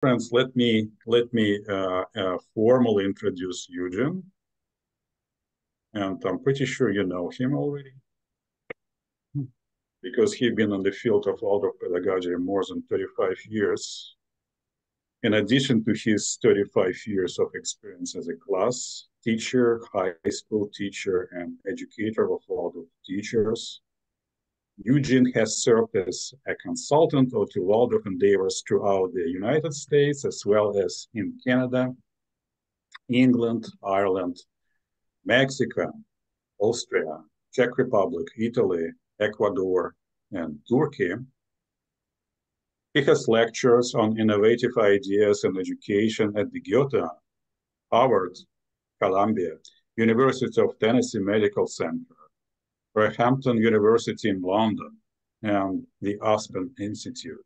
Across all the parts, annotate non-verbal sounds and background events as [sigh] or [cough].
Friends, let me let me uh, uh, formally introduce Eugene, and I'm pretty sure you know him already. Because he's been in the field of Waldorf pedagogy more than 35 years. In addition to his 35 years of experience as a class teacher, high school teacher, and educator of Waldorf teachers, Eugene has served as a consultant of the Waldorf endeavors throughout the United States, as well as in Canada, England, Ireland, Mexico, Austria, Czech Republic, Italy, Ecuador, and Turkey. He has lectures on innovative ideas and education at the Goethe, Harvard, Columbia, University of Tennessee Medical Center, Roehampton University in London, and the Aspen Institute.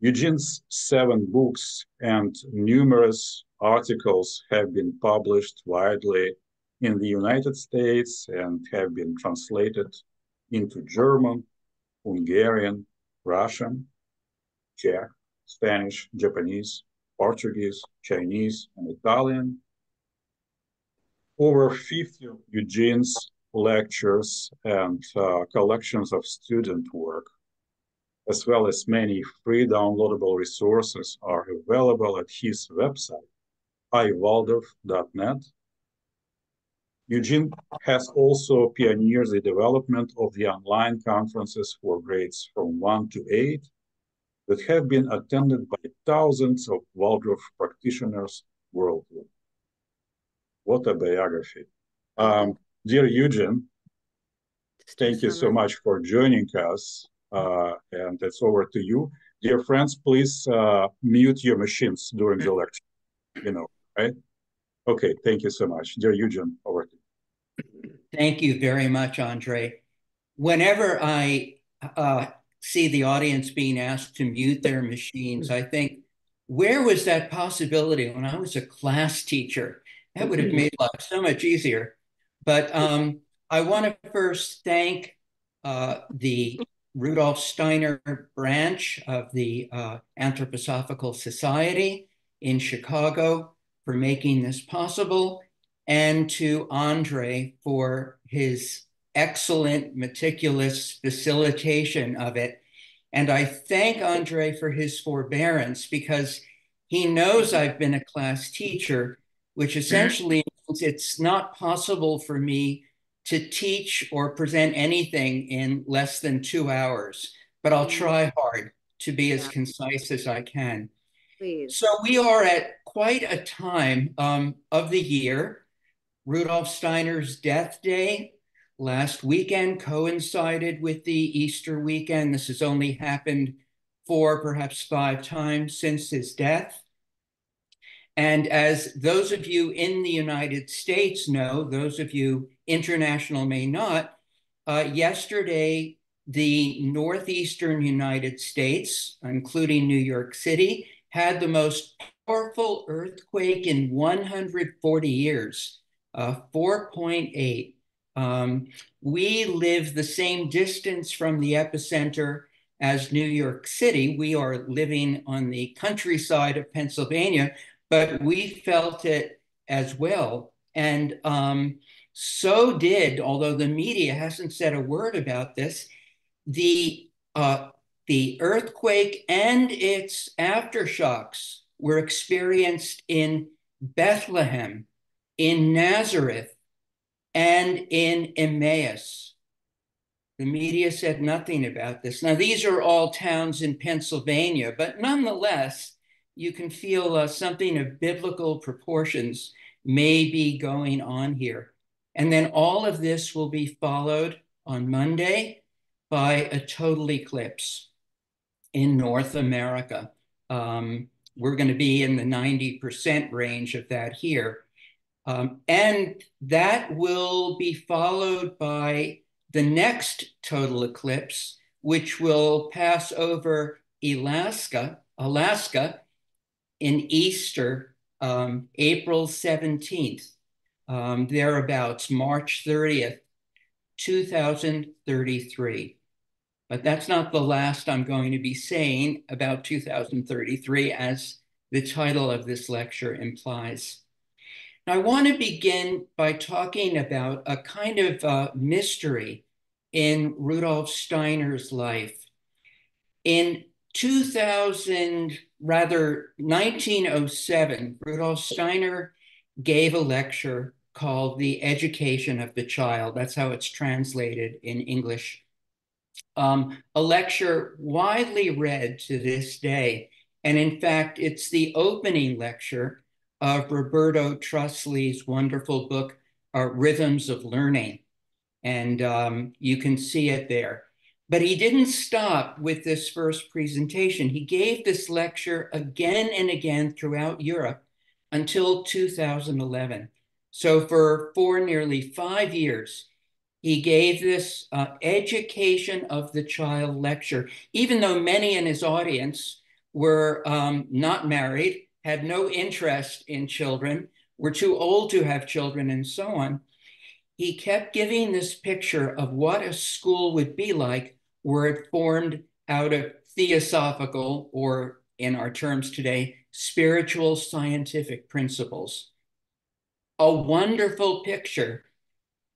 Eugene's seven books and numerous articles have been published widely in the United States and have been translated into German, Hungarian, Russian, Czech, Spanish, Japanese, Portuguese, Chinese, and Italian. Over 50 of Eugene's lectures and uh, collections of student work, as well as many free downloadable resources are available at his website, iwaldorf.net. Eugene has also pioneered the development of the online conferences for grades from 1 to 8 that have been attended by thousands of Waldorf practitioners worldwide. What a biography. Um, Dear Eugene, thank you so much for joining us. Uh, and it's over to you. Dear friends, please uh, mute your machines during the lecture. You know, right? Okay, thank you so much. Dear Eugene, over to you. Thank you very much, Andre. Whenever I uh, see the audience being asked to mute their machines, I think, where was that possibility when I was a class teacher? That would have made life so much easier. But um, I want to first thank uh, the Rudolf Steiner branch of the uh, Anthroposophical Society in Chicago for making this possible, and to Andre for his excellent, meticulous facilitation of it. And I thank Andre for his forbearance because he knows I've been a class teacher, which essentially it's not possible for me to teach or present anything in less than two hours, but I'll mm-hmm. try hard to be as concise as I can. Please. So we are at quite a time um, of the year. Rudolf Steiner's death day last weekend coincided with the Easter weekend. This has only happened four, perhaps five times since his death. And as those of you in the United States know, those of you international may not, uh, yesterday, the Northeastern United States, including New York City, had the most powerful earthquake in 140 years, uh, 4.8. Um, we live the same distance from the epicenter as New York City. We are living on the countryside of Pennsylvania, but we felt it as well. And um, so did, although the media hasn't said a word about this, the uh, the earthquake and its aftershocks were experienced in Bethlehem, in Nazareth, and in Emmaus. The media said nothing about this. Now, these are all towns in Pennsylvania, but nonetheless, you can feel uh, something of biblical proportions may be going on here. And then all of this will be followed on Monday by a total eclipse in North America. Um, we're going to be in the 90% range of that here. Um, and that will be followed by the next total eclipse, which will pass over Alaska, Alaska in Easter, um, April 17th, um, thereabouts, March 30th, 2033. But that's not the last I'm going to be saying about 2033, as the title of this lecture implies. Now, I want to begin by talking about a kind of uh, mystery in Rudolf Steiner's life. In 2000, rather 1907, Rudolf Steiner gave a lecture called The Education of the Child. That's how it's translated in English. Um, a lecture widely read to this day. And in fact, it's the opening lecture of Roberto Trostli's wonderful book, uh, Rhythms of Learning. And um, you can see it there. But he didn't stop with this first presentation. He gave this lecture again and again throughout Europe until 2011. So for four, nearly five years, he gave this uh, education of the child lecture, even though many in his audience were um, not married, had no interest in children, were too old to have children, and so on. He kept giving this picture of what a school would be like were it formed out of theosophical, or in our terms today, spiritual scientific principles. A wonderful picture,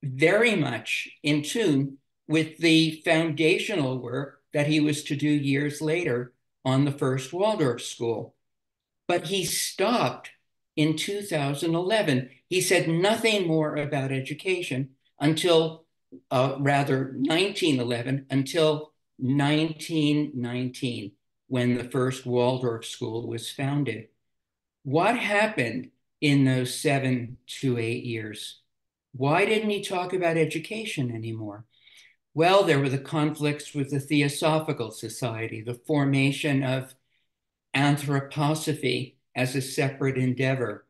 very much in tune with the foundational work that he was to do years later on the first Waldorf school. But he stopped in 2011. He said nothing more about education until, uh, rather, 1911, until 1919 when the first Waldorf school was founded. What happened in those seven to eight years? Why didn't he talk about education anymore? Well, there were the conflicts with the Theosophical Society, the formation of anthroposophy as a separate endeavor.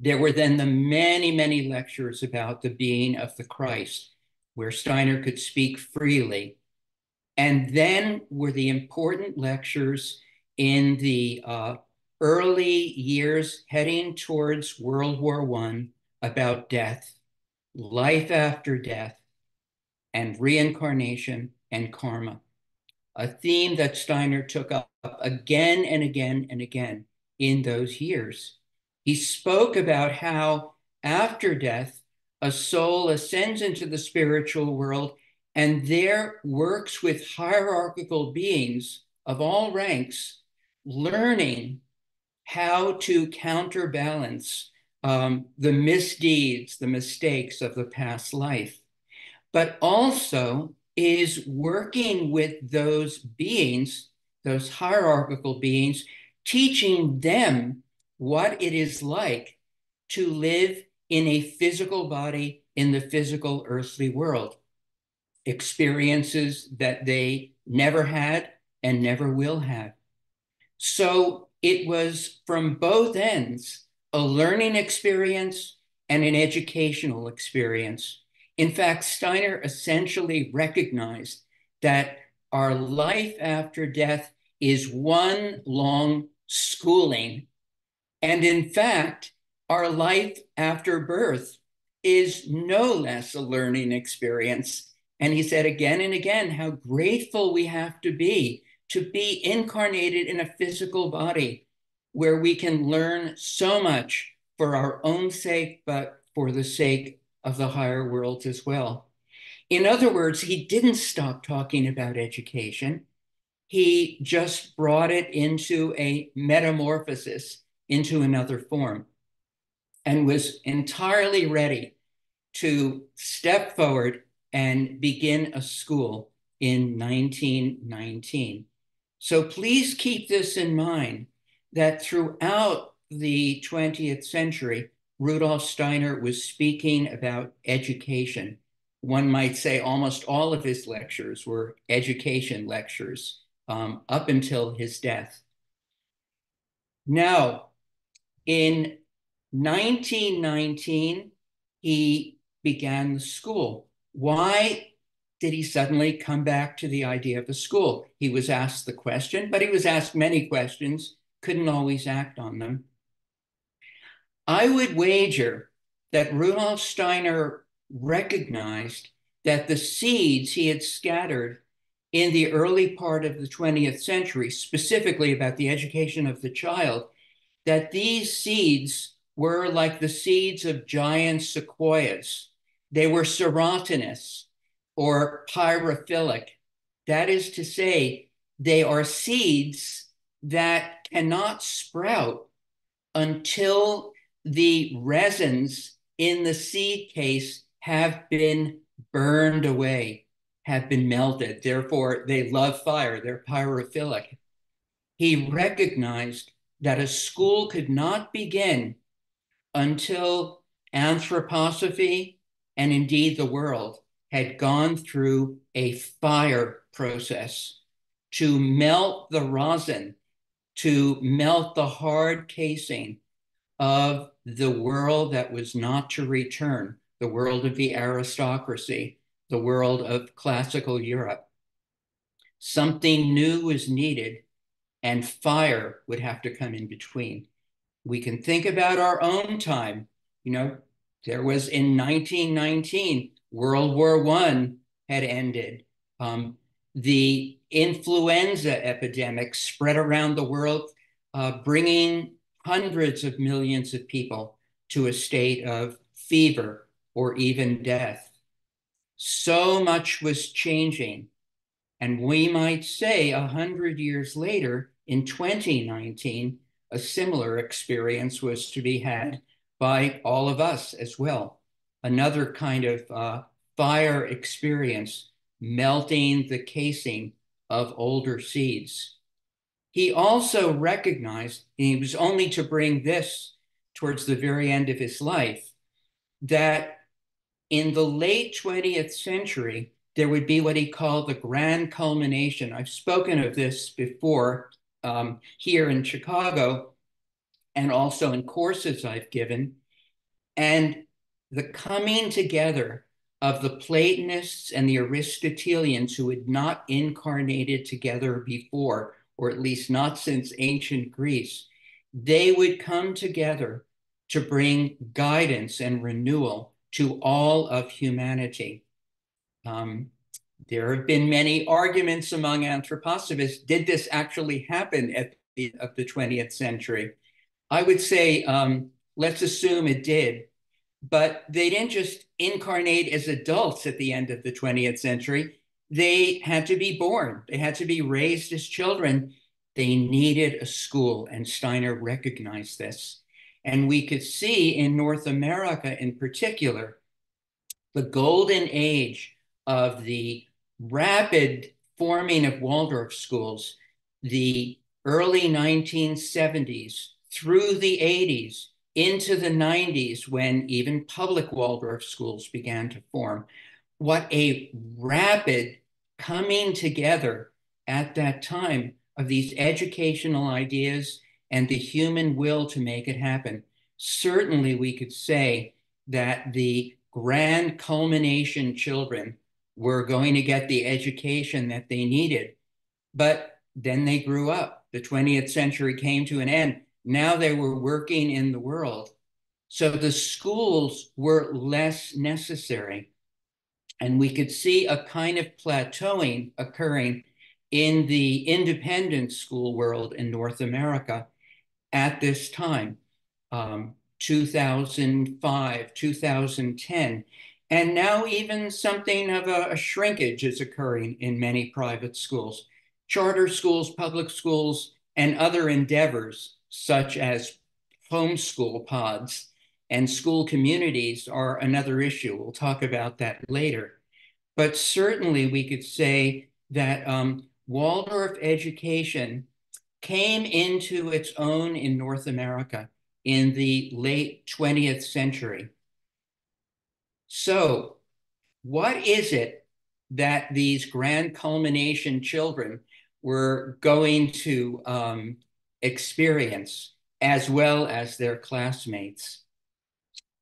There were then the many, many lectures about the being of the Christ, where Steiner could speak freely and then were the important lectures in the uh, early years heading towards World War I about death, life after death, and reincarnation and karma, a theme that Steiner took up again and again and again in those years. He spoke about how after death, a soul ascends into the spiritual world and there works with hierarchical beings of all ranks, learning how to counterbalance um, the misdeeds, the mistakes of the past life, but also is working with those beings, those hierarchical beings, teaching them what it is like to live in a physical body in the physical earthly world experiences that they never had and never will have. So it was from both ends a learning experience and an educational experience. In fact, Steiner essentially recognized that our life after death is one long schooling. And in fact, our life after birth is no less a learning experience and he said again and again how grateful we have to be to be incarnated in a physical body where we can learn so much for our own sake, but for the sake of the higher worlds as well. In other words, he didn't stop talking about education. He just brought it into a metamorphosis, into another form, and was entirely ready to step forward and begin a school in 1919. So please keep this in mind that throughout the 20th century, Rudolf Steiner was speaking about education. One might say almost all of his lectures were education lectures um, up until his death. Now, in 1919, he began the school. Why did he suddenly come back to the idea of a school? He was asked the question, but he was asked many questions, couldn't always act on them. I would wager that Rudolf Steiner recognized that the seeds he had scattered in the early part of the 20th century, specifically about the education of the child, that these seeds were like the seeds of giant sequoias. They were serotinous or pyrophilic. That is to say, they are seeds that cannot sprout until the resins in the seed case have been burned away, have been melted. Therefore, they love fire, they're pyrophilic. He recognized that a school could not begin until anthroposophy and indeed the world had gone through a fire process to melt the rosin, to melt the hard casing of the world that was not to return, the world of the aristocracy, the world of classical Europe. Something new was needed, and fire would have to come in between. We can think about our own time. You know, there was in 1919, World War I had ended. Um, the influenza epidemic spread around the world, uh, bringing hundreds of millions of people to a state of fever or even death. So much was changing. And we might say a hundred years later, in 2019, a similar experience was to be had by all of us as well. Another kind of uh, fire experience, melting the casing of older seeds. He also recognized, and he was only to bring this towards the very end of his life, that in the late 20th century, there would be what he called the grand culmination. I've spoken of this before um, here in Chicago and also in courses I've given. And the coming together of the Platonists and the Aristotelians who had not incarnated together before, or at least not since ancient Greece, they would come together to bring guidance and renewal to all of humanity. Um, there have been many arguments among anthroposophists. Did this actually happen at the of the 20th century? I would say um, let's assume it did, but they didn't just incarnate as adults at the end of the 20th century. They had to be born, they had to be raised as children. They needed a school, and Steiner recognized this. And we could see in North America in particular the golden age of the rapid forming of Waldorf schools, the early 1970s through the 80s into the 90s when even public Waldorf schools began to form. What a rapid coming together at that time of these educational ideas and the human will to make it happen. Certainly, we could say that the grand culmination children were going to get the education that they needed. But then they grew up. The 20th century came to an end now they were working in the world. So the schools were less necessary. And we could see a kind of plateauing occurring in the independent school world in North America at this time, um, 2005, 2010. And now, even something of a, a shrinkage is occurring in many private schools. Charter schools, public schools, and other endeavors such as homeschool pods and school communities are another issue. We'll talk about that later. But certainly we could say that um, Waldorf education came into its own in North America in the late 20th century. So, what is it that these grand culmination children were going to um, experience as well as their classmates.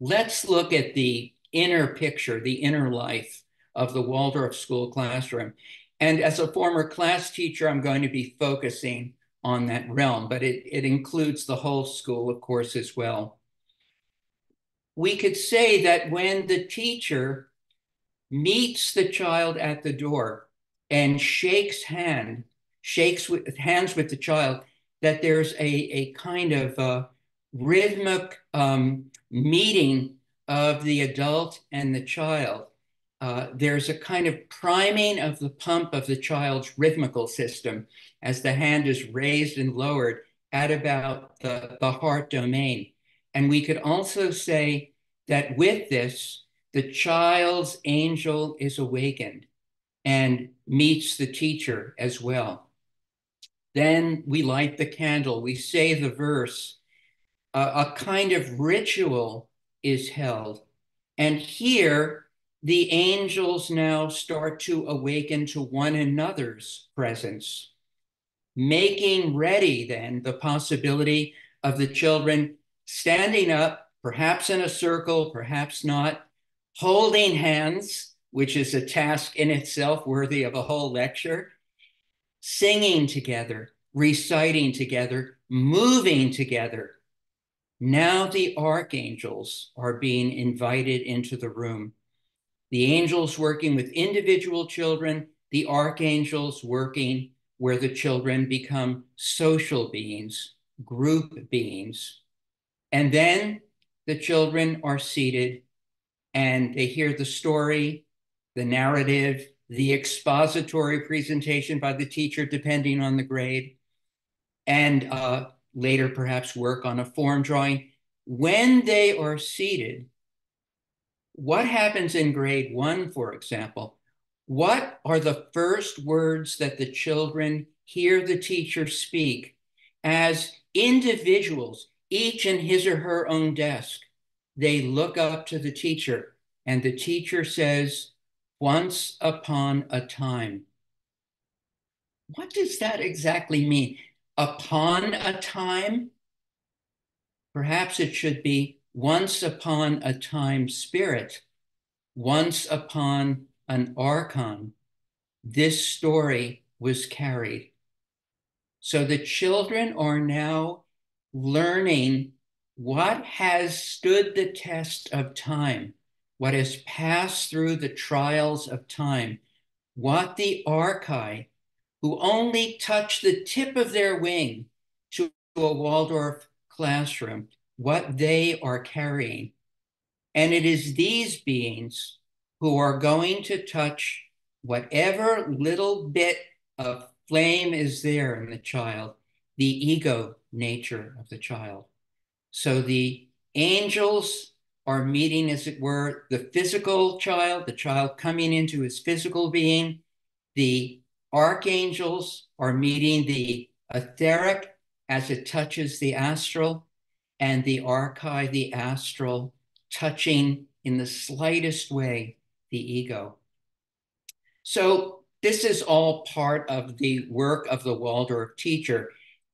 Let's look at the inner picture, the inner life of the Waldorf School classroom. And as a former class teacher, I'm going to be focusing on that realm, but it, it includes the whole school, of course, as well. We could say that when the teacher meets the child at the door, and shakes hand, shakes with hands with the child, that there's a, a kind of uh, rhythmic um, meeting of the adult and the child. Uh, there's a kind of priming of the pump of the child's rhythmical system as the hand is raised and lowered at about the, the heart domain. And we could also say that with this, the child's angel is awakened and meets the teacher as well. Then we light the candle, we say the verse, a kind of ritual is held. And here, the angels now start to awaken to one another's presence, making ready then the possibility of the children standing up, perhaps in a circle, perhaps not, holding hands, which is a task in itself worthy of a whole lecture, singing together, reciting together, moving together. Now the archangels are being invited into the room. The angels working with individual children, the archangels working where the children become social beings, group beings. And then the children are seated and they hear the story, the narrative, the expository presentation by the teacher, depending on the grade, and uh, later perhaps work on a form drawing. When they are seated, what happens in grade one, for example? What are the first words that the children hear the teacher speak as individuals, each in his or her own desk? They look up to the teacher, and the teacher says, Once upon a time. What does that exactly mean? Upon a time? Perhaps it should be once upon a time spirit, once upon an archon. This story was carried. So the children are now learning what has stood the test of time, what has passed through the trials of time, what the archai, who only touch the tip of their wing to a Waldorf classroom, what they are carrying. And it is these beings who are going to touch whatever little bit of flame is there in the child, the ego nature of the child. So the angels are meeting, as it were, the physical child, the child coming into his physical being. The archangels are meeting the etheric as it touches the astral, and the archai, the astral, touching in the slightest way the ego. So this is all part of the work of the Waldorf teacher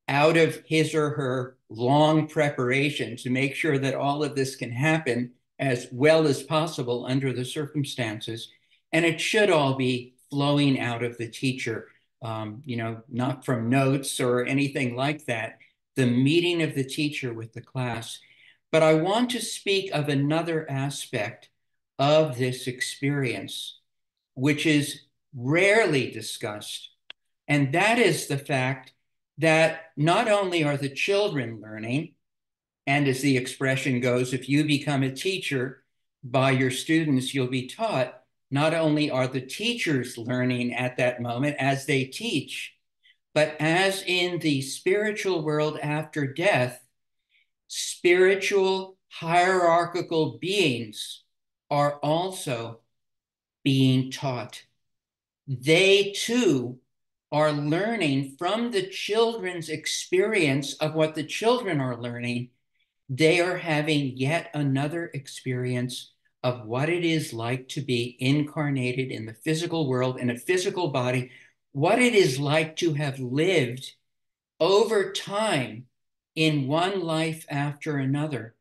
out of his or her long preparation to make sure that all of this can happen as well as possible under the circumstances. And it should all be flowing out of the teacher, um, you know, not from notes or anything like that, the meeting of the teacher with the class. But I want to speak of another aspect of this experience, which is rarely discussed. And that is the fact that not only are the children learning, and as the expression goes, if you become a teacher by your students, you'll be taught. Not only are the teachers learning at that moment as they teach, but as in the spiritual world after death, spiritual hierarchical beings are also being taught. They too are learning from the children's experience of what the children are learning, they are having yet another experience of what it is like to be incarnated in the physical world, in a physical body, what it is like to have lived over time in one life after another,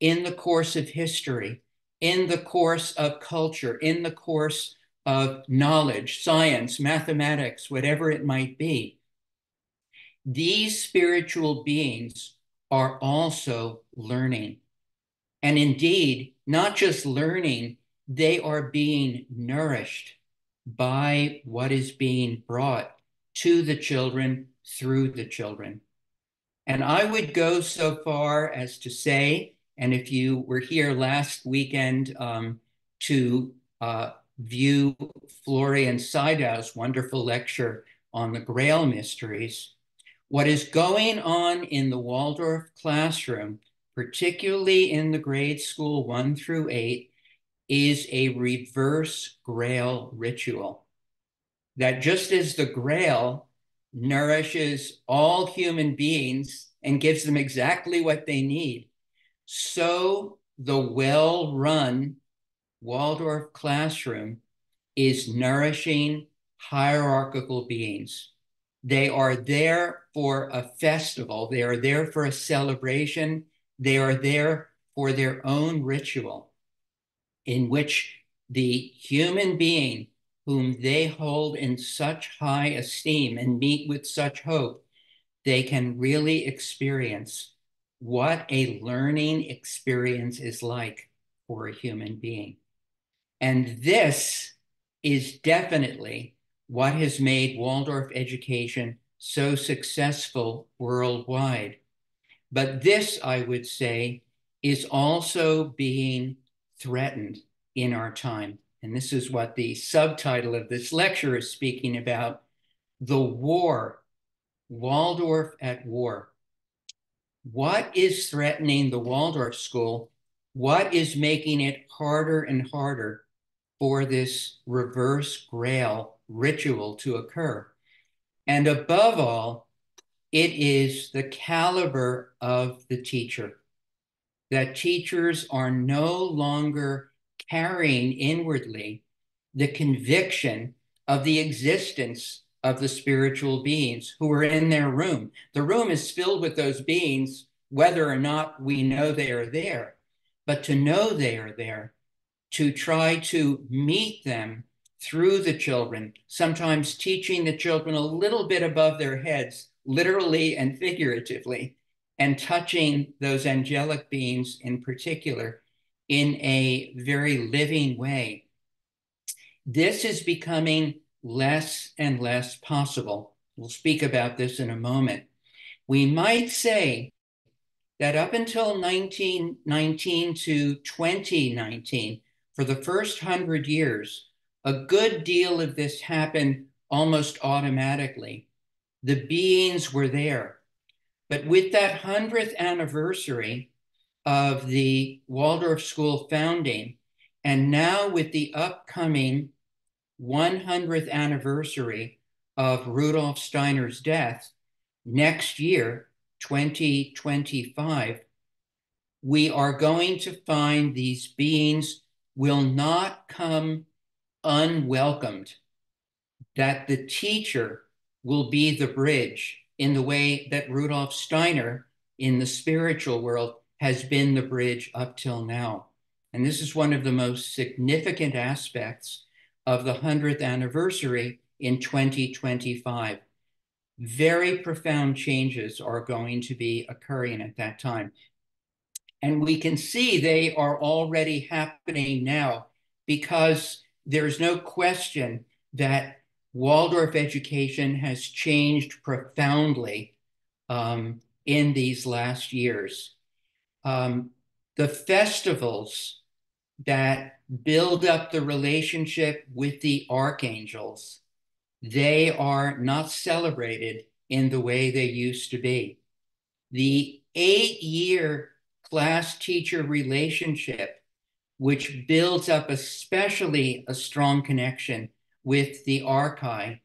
in the course of history, in the course of culture, in the course of knowledge, science, mathematics, whatever it might be. These spiritual beings are also learning. And indeed, not just learning, they are being nourished. by what is being brought to the children through the children. And I would go so far as to say, and if you were here last weekend um, to uh, view Florian Seidau's wonderful lecture on the Grail mysteries, what is going on in the Waldorf classroom, particularly in the grade school one through eight, is a reverse Grail ritual. That just as the Grail nourishes all human beings and gives them exactly what they need, so the well run Waldorf classroom is nourishing hierarchical beings. They are there for a festival, they are there for a celebration, they are there for their own ritual in which the human being whom they hold in such high esteem and meet with such hope, they can really experience what a learning experience is like for a human being. And this is definitely what has made Waldorf education so successful worldwide. But this, I would say, is also being threatened in our time. And this is what the subtitle of this lecture is speaking about the war, Waldorf at war. What is threatening the Waldorf school? What is making it harder and harder for this reverse grail ritual to occur? And above all, it is the caliber of the teacher that teachers are no longer carrying inwardly the conviction of the existence of the spiritual beings who are in their room. The room is filled with those beings, whether or not we know they are there. But to know they are there, to try to meet them through the children, sometimes teaching the children a little bit above their heads, literally and figuratively, and touching those angelic beings in particular in a very living way. This is becoming less and less possible. We'll speak about this in a moment. We might say that up until 1919 to 2019, for the first hundred years, a good deal of this happened almost automatically. The beings were there. But with that 100th anniversary of the Waldorf School founding, and now with the upcoming 100th anniversary of Rudolf Steiner's death next year, 2025, we are going to find these beings will not come unwelcomed, that the teacher will be the bridge in the way that Rudolf Steiner in the spiritual world has been the bridge up till now. And this is one of the most significant aspects of the 100th anniversary in 2025. Very profound changes are going to be occurring at that time. And we can see they are already happening now because there's no question that Waldorf education has changed profoundly um, in these last years. Um, the festivals that build up the relationship with the archangels, they are not celebrated in the way they used to be. The eight year class teacher relationship, which builds up especially a strong connection with the archai,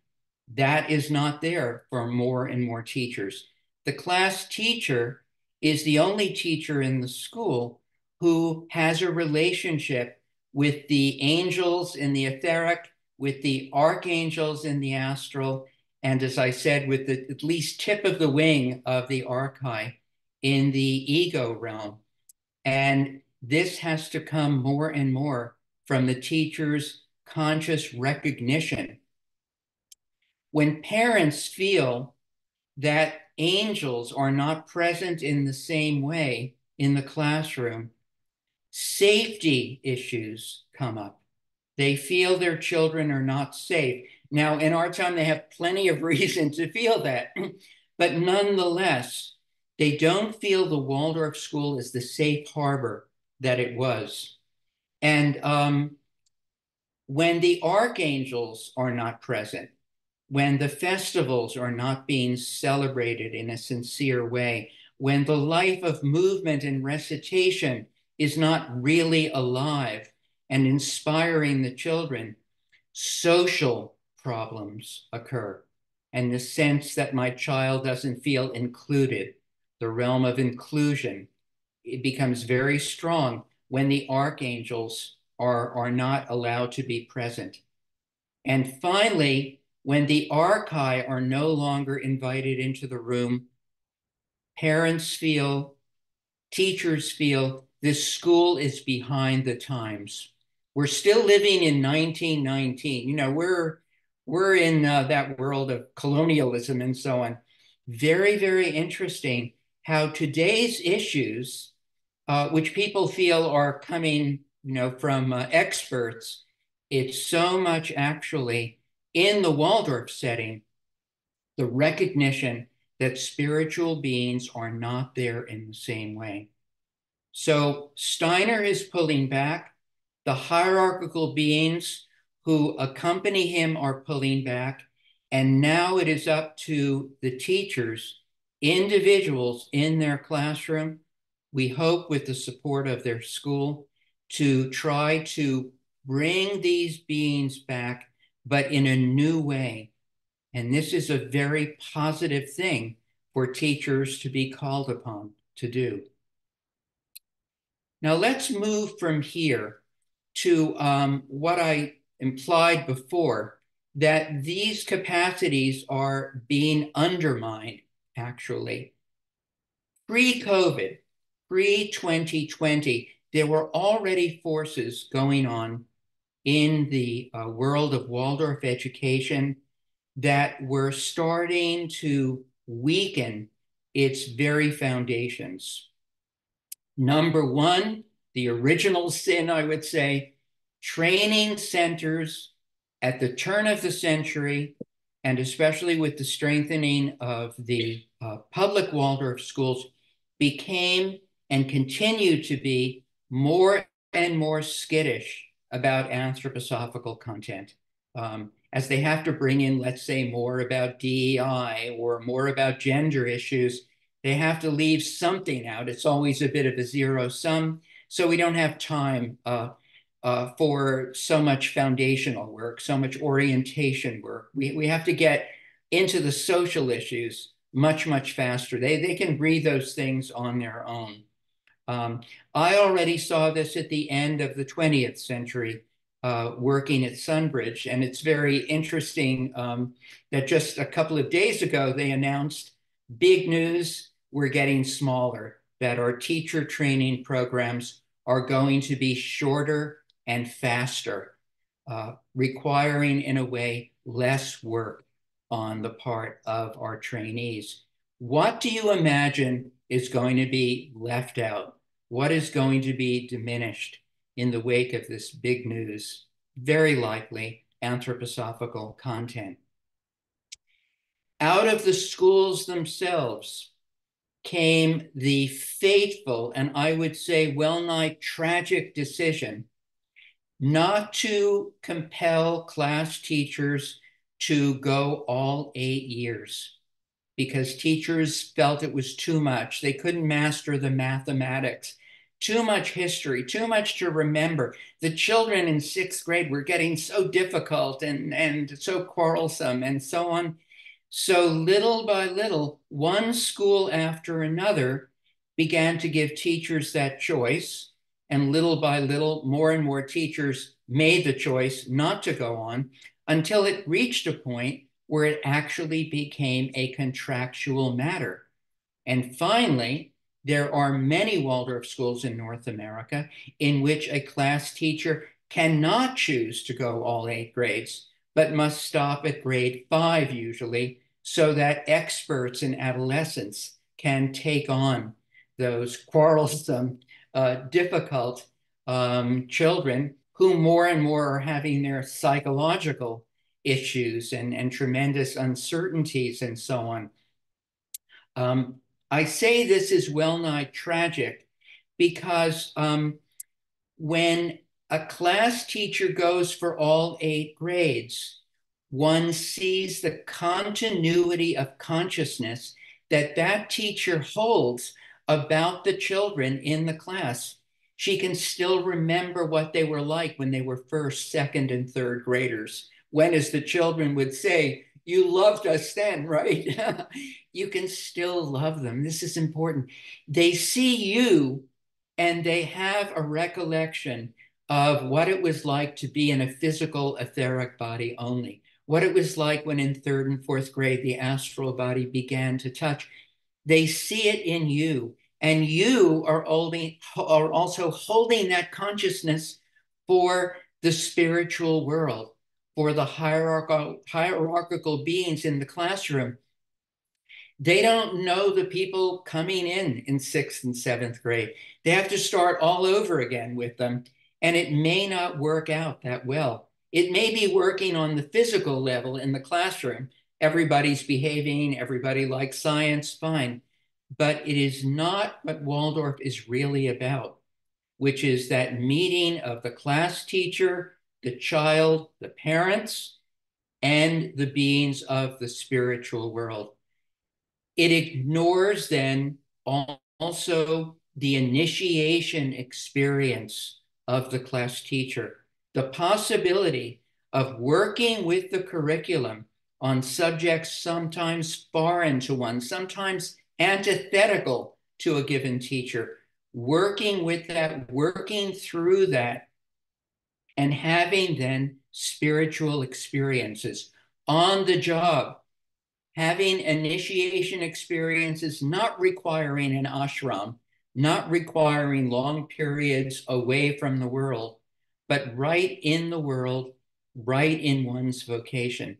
that is not there for more and more teachers. The class teacher is the only teacher in the school who has a relationship with the angels in the etheric, with the archangels in the astral, and as I said, with the at least tip of the wing of the archai in the ego realm. And this has to come more and more from the teacher's conscious recognition. When parents feel that angels are not present in the same way in the classroom, safety issues come up. They feel their children are not safe. Now, in our time, they have plenty of [laughs] reason to feel that. [clears throat] but nonetheless, they don't feel the Waldorf school is the safe harbor that it was. And um, when the archangels are not present, when the festivals are not being celebrated in a sincere way, when the life of movement and recitation is not really alive and inspiring the children, social problems occur. And the sense that my child doesn't feel included, the realm of inclusion, it becomes very strong when the archangels are, are not allowed to be present. And finally, when the archai are no longer invited into the room, parents feel, teachers feel this school is behind the times. We're still living in 1919. You know, we're we're in uh, that world of colonialism and so on. Very, very interesting how today's issues, uh, which people feel are coming, you know, from uh, experts, it's so much actually in the Waldorf setting, the recognition that spiritual beings are not there in the same way. So Steiner is pulling back. The hierarchical beings who accompany him are pulling back. And now it is up to the teachers, individuals in their classroom, we hope with the support of their school, to try to bring these beings back but in a new way. And this is a very positive thing for teachers to be called upon to do. Now let's move from here to um, what I implied before, that these capacities are being undermined, actually. Pre-COVID, pre-2020, there were already forces going on in the uh, world of Waldorf education that were starting to weaken its very foundations. Number one, the original sin, I would say, training centers at the turn of the century, and especially with the strengthening of the uh, public Waldorf schools, became and continue to be more and more skittish about anthroposophical content. Um, as they have to bring in, let's say, more about DEI or more about gender issues, they have to leave something out. It's always a bit of a zero sum. So we don't have time uh, uh, for so much foundational work, so much orientation work. We, we have to get into the social issues much, much faster. They, they can breathe those things on their own. Um, I already saw this at the end of the 20th century uh, working at Sunbridge, and it's very interesting um, that just a couple of days ago they announced big news, we're getting smaller, that our teacher training programs are going to be shorter and faster, uh, requiring in a way less work on the part of our trainees. What do you imagine is going to be left out? what is going to be diminished in the wake of this big news? Very likely anthroposophical content. Out of the schools themselves came the fateful and I would say well nigh tragic decision not to compel class teachers to go all eight years because teachers felt it was too much. They couldn't master the mathematics too much history, too much to remember. The children in sixth grade were getting so difficult and, and so quarrelsome and so on. So little by little, one school after another began to give teachers that choice. And little by little, more and more teachers made the choice not to go on until it reached a point where it actually became a contractual matter. And finally, there are many Waldorf schools in North America in which a class teacher cannot choose to go all eight grades, but must stop at grade five usually, so that experts in adolescence can take on those quarrelsome, uh, difficult um, children who more and more are having their psychological issues and, and tremendous uncertainties and so on. Um, I say this is well nigh tragic because um, when a class teacher goes for all eight grades, one sees the continuity of consciousness that that teacher holds about the children in the class. She can still remember what they were like when they were first, second, and third graders. When, as the children would say, you loved us then, [laughs] right? [laughs] you can still love them. This is important. They see you and they have a recollection of what it was like to be in a physical etheric body only, what it was like when in third and fourth grade the astral body began to touch. They see it in you, and you are, only, are also holding that consciousness for the spiritual world, for the hierarchical, hierarchical beings in the classroom. They don't know the people coming in in sixth and seventh grade. They have to start all over again with them, and it may not work out that well. It may be working on the physical level in the classroom. Everybody's behaving, everybody likes science, fine. But it is not what Waldorf is really about, which is that meeting of the class teacher, the child, the parents, and the beings of the spiritual world. It ignores then also the initiation experience of the class teacher the possibility of working with the curriculum on subjects sometimes foreign to one, sometimes antithetical to a given teacher, working with that, working through that, and having then spiritual experiences on the job, having initiation experiences, not requiring an ashram, not requiring long periods away from the world, but right in the world, right in one's vocation.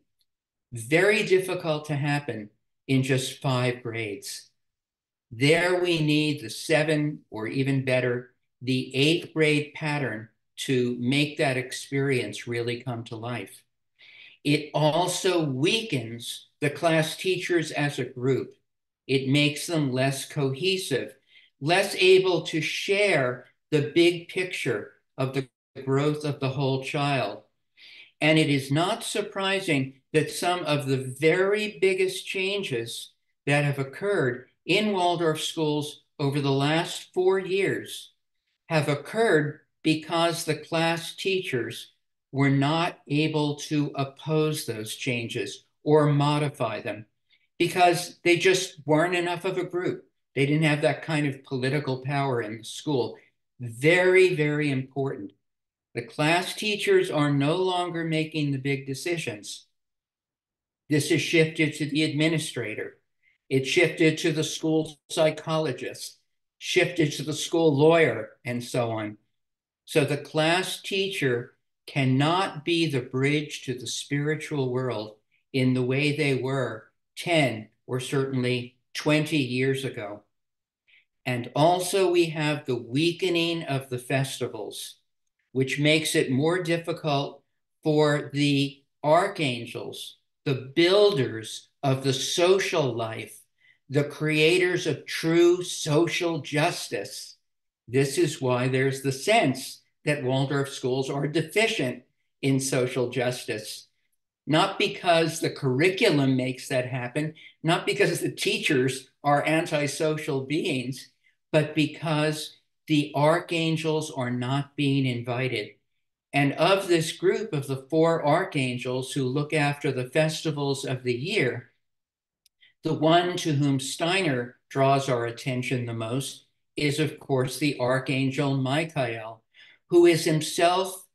Very difficult to happen in just five grades. There we need the seven, or even better, the eighth grade pattern to make that experience really come to life. It also weakens the class teachers as a group. It makes them less cohesive, less able to share the big picture of the growth of the whole child. And it is not surprising that some of the very biggest changes that have occurred in Waldorf schools over the last four years have occurred because the class teachers were not able to oppose those changes or modify them because they just weren't enough of a group. They didn't have that kind of political power in the school. Very, very important. The class teachers are no longer making the big decisions. This is shifted to the administrator. It shifted to the school psychologist, shifted to the school lawyer, and so on. So the class teacher cannot be the bridge to the spiritual world in the way they were 10 or certainly 20 years ago. And also, we have the weakening of the festivals which makes it more difficult for the archangels, the builders of the social life, the creators of true social justice. This is why there's the sense that Waldorf schools are deficient in social justice. Not because the curriculum makes that happen, not because the teachers are antisocial beings, but because the archangels are not being invited. And of this group of the four archangels who look after the festivals of the year, the one to whom Steiner draws our attention the most is, of course, the archangel Michael, who is himself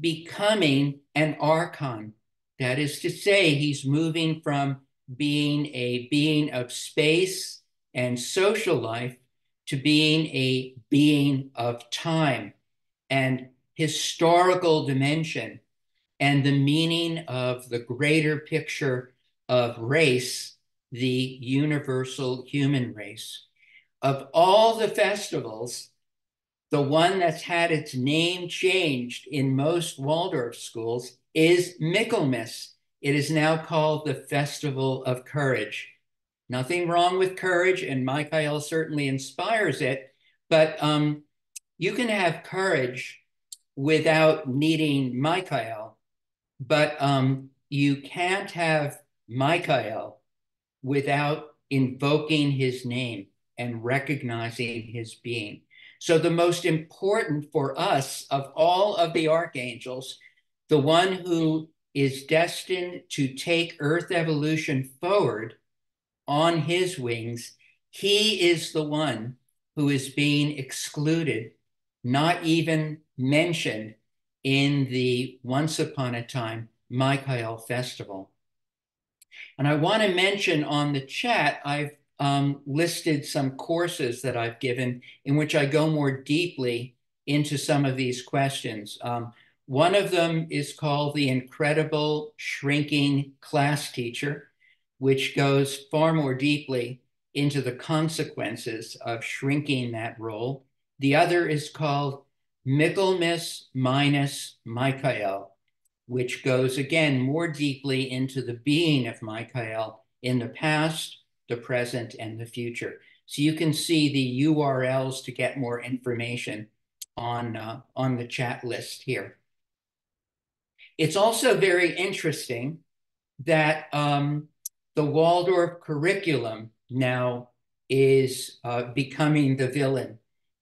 becoming an archon. That is to say, he's moving from being a being of space and social life to being a being of time and historical dimension and the meaning of the greater picture of race, the universal human race. Of all the festivals, The one that's had its name changed in most Waldorf schools is Michaelmas. It is now called the Festival of Courage. Nothing wrong with courage, and Michael certainly inspires it, but um, you can have courage without needing Michael, but um, you can't have Michael without invoking his name and recognizing his being. So, the most important for us of all of the archangels, the one who is destined to take Earth evolution forward on his wings, he is the one who is being excluded, not even mentioned in the once upon a time Michael festival. And I want to mention on the chat, I've um, listed some courses that I've given in which I go more deeply into some of these questions. Um, one of them is called The Incredible Shrinking Class Teacher, which goes far more deeply into the consequences of shrinking that role. The other is called Michaelmas minus Michael, which goes again more deeply into the being of Michael in the past, the present, and the future. So you can see the URLs to get more information on, uh, on the chat list here. It's also very interesting that um, the Waldorf curriculum now is uh, becoming the villain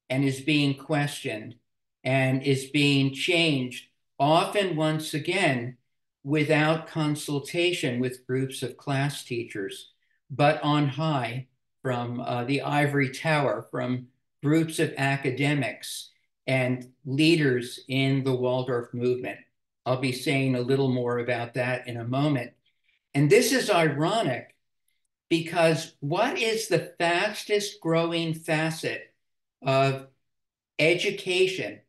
and is being questioned and is being changed, often once again without consultation with groups of class teachers, but on high from uh, the ivory tower, from groups of academics and leaders in the Waldorf movement. I'll be saying a little more about that in a moment. And this is ironic because what is the fastest growing facet of education,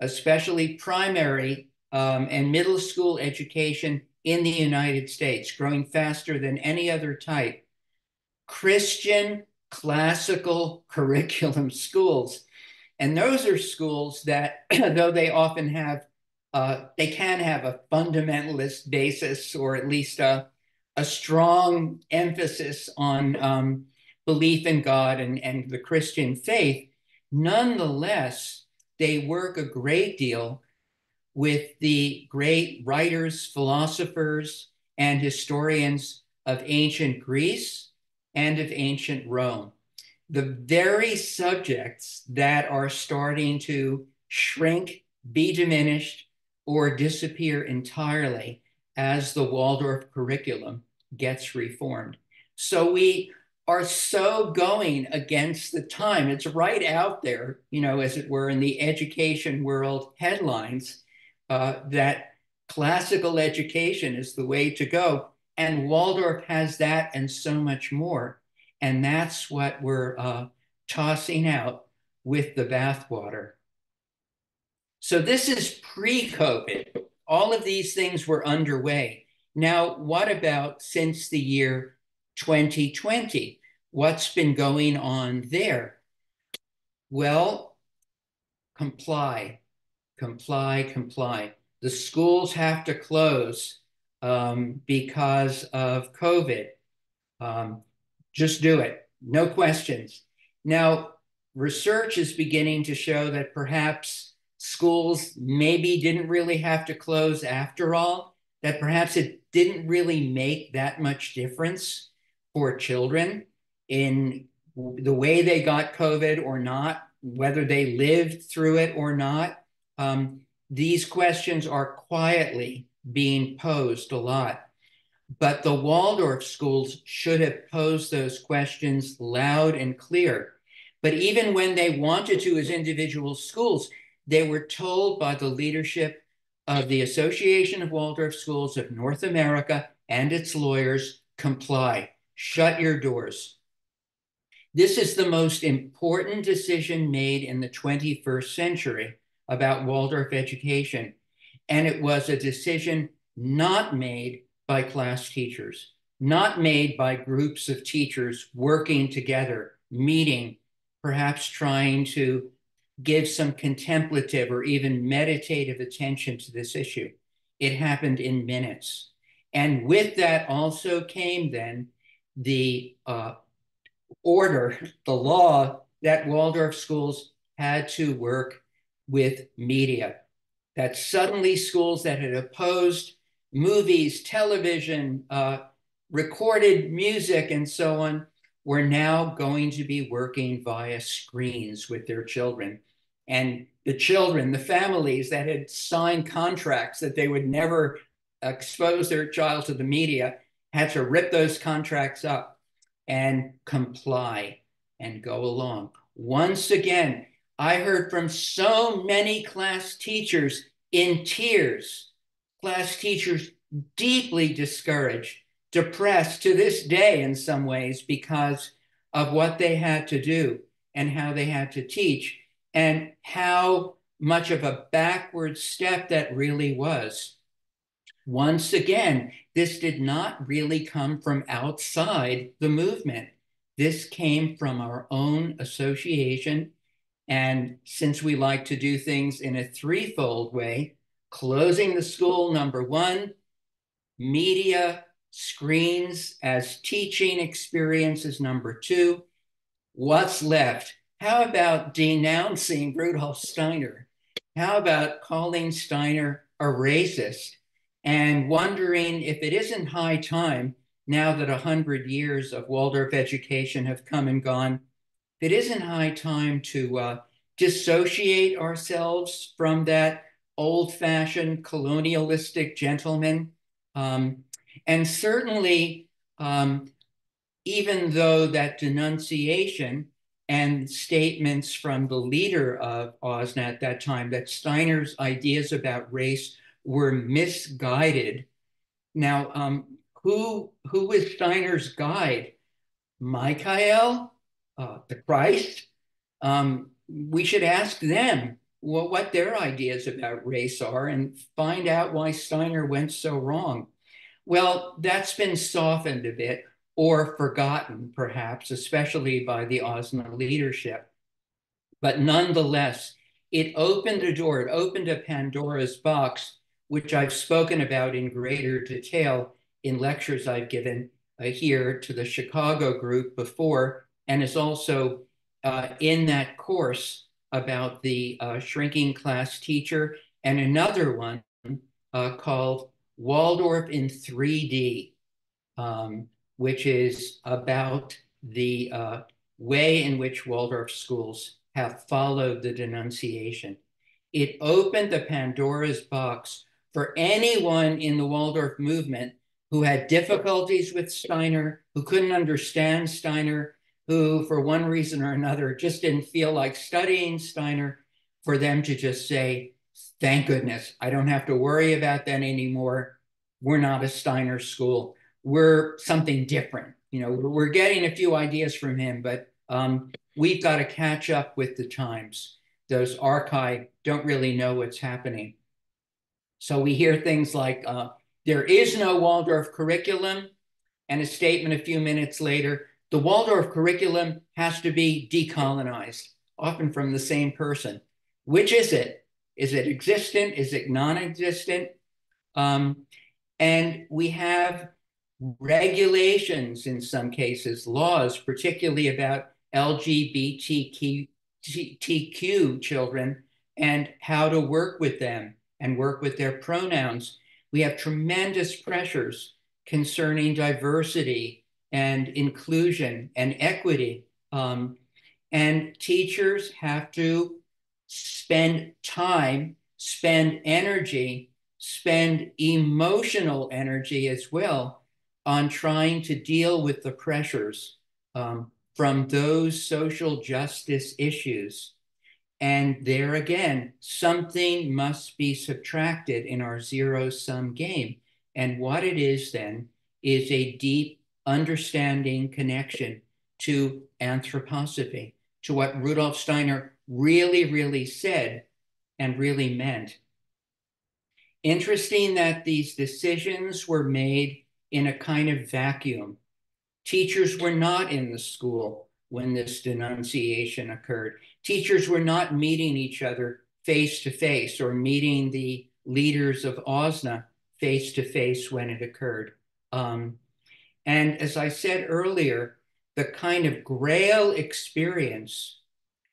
especially primary um, and middle school education in the United States, growing faster than any other type? Christian classical curriculum [laughs] schools. And those are schools that, [clears throat] though they often have uh, they can have a fundamentalist basis or at least a, a strong emphasis on um, belief in God and, and the Christian faith. Nonetheless, they work a great deal with the great writers, philosophers, and historians of ancient Greece and of ancient Rome. The very subjects that are starting to shrink, be diminished, or disappear entirely as the Waldorf curriculum gets reformed. So we are so going against the time. It's right out there, you know, as it were, in the education world headlines uh, that classical education is the way to go. And Waldorf has that and so much more. And that's what we're uh, tossing out with the bathwater. So this is pre-COVID. All of these things were underway. Now, what about since the year 2020? What's been going on there? Well, comply, comply, comply. The schools have to close um, because of COVID. Um, just do it, no questions. Now, research is beginning to show that perhaps schools maybe didn't really have to close after all, that perhaps it didn't really make that much difference for children in the way they got COVID or not, whether they lived through it or not. Um, these questions are quietly being posed a lot. But the Waldorf schools should have posed those questions loud and clear. But even when they wanted to, as individual schools, they were told by the leadership of the Association of Waldorf Schools of North America and its lawyers comply, shut your doors. This is the most important decision made in the 21st century about Waldorf education. And it was a decision not made by class teachers, not made by groups of teachers working together, meeting, perhaps trying to give some contemplative or even meditative attention to this issue. It happened in minutes. And with that also came then the uh, order, the law that Waldorf schools had to work with media. That suddenly schools that had opposed movies, television, uh, recorded music, and so on were now going to be working via screens with their children. And the children, the families that had signed contracts that they would never expose their child to the media, had to rip those contracts up and comply and go along. Once again, I heard from so many class teachers in tears, class teachers deeply discouraged, depressed to this day in some ways because of what they had to do and how they had to teach and how much of a backward step that really was. Once again, this did not really come from outside the movement. This came from our own association. And since we like to do things in a threefold way, closing the school, number one, media, screens as teaching experiences, number two. What's left? How about denouncing Rudolf Steiner? How about calling Steiner a racist? And wondering if it isn't high time, now that 100 years of Waldorf education have come and gone, it isn't high time to uh, dissociate ourselves from that old fashioned colonialistic gentleman. Um, and certainly, um, even though that denunciation and statements from the leader of AWSNA at that time that Steiner's ideas about race were misguided. Now, um, who who was Steiner's guide? Michael, uh, the Christ. Um, we should ask them what, what their ideas about race are and find out why Steiner went so wrong. Well, that's been softened a bit or forgotten, perhaps, especially by the AWSNA leadership. But nonetheless, it opened a door, it opened a Pandora's box, which I've spoken about in greater detail in lectures I've given uh, here to the Chicago group before, and is also uh, in that course about the uh, shrinking class teacher, and another one uh, called Waldorf in 3D. Um, which is about the uh, way in which Waldorf schools have followed the denunciation. It opened the Pandora's box for anyone in the Waldorf movement who had difficulties with Steiner, who couldn't understand Steiner, who, for one reason or another, just didn't feel like studying Steiner, for them to just say, thank goodness, I don't have to worry about that anymore. We're not a Steiner school we're something different. You know, we're getting a few ideas from him, but um, we've got to catch up with the times. Those archai don't really know what's happening. So we hear things like, uh, there is no Waldorf curriculum, and a statement a few minutes later, the Waldorf curriculum has to be decolonized, often from the same person. Which is it? Is it existent? Is it non existent? Um, and we have regulations in some cases, laws, particularly about LGBTQ children and how to work with them and work with their pronouns. We have tremendous pressures concerning diversity and inclusion and equity. Um, and teachers have to spend time, spend energy, spend emotional energy as well on trying to deal with the pressures um, from those social justice issues. And there again, something must be subtracted in our zero sum game. And what it is then is a deep understanding connection to anthroposophy, to what Rudolf Steiner really, really said and really meant. Interesting that these decisions were made in a kind of vacuum. Teachers were not in the school. when this denunciation occurred. Teachers were not meeting each other face to face or meeting the leaders of AWSNA face to face when it occurred. Um, and as I said earlier, the kind of grail experience,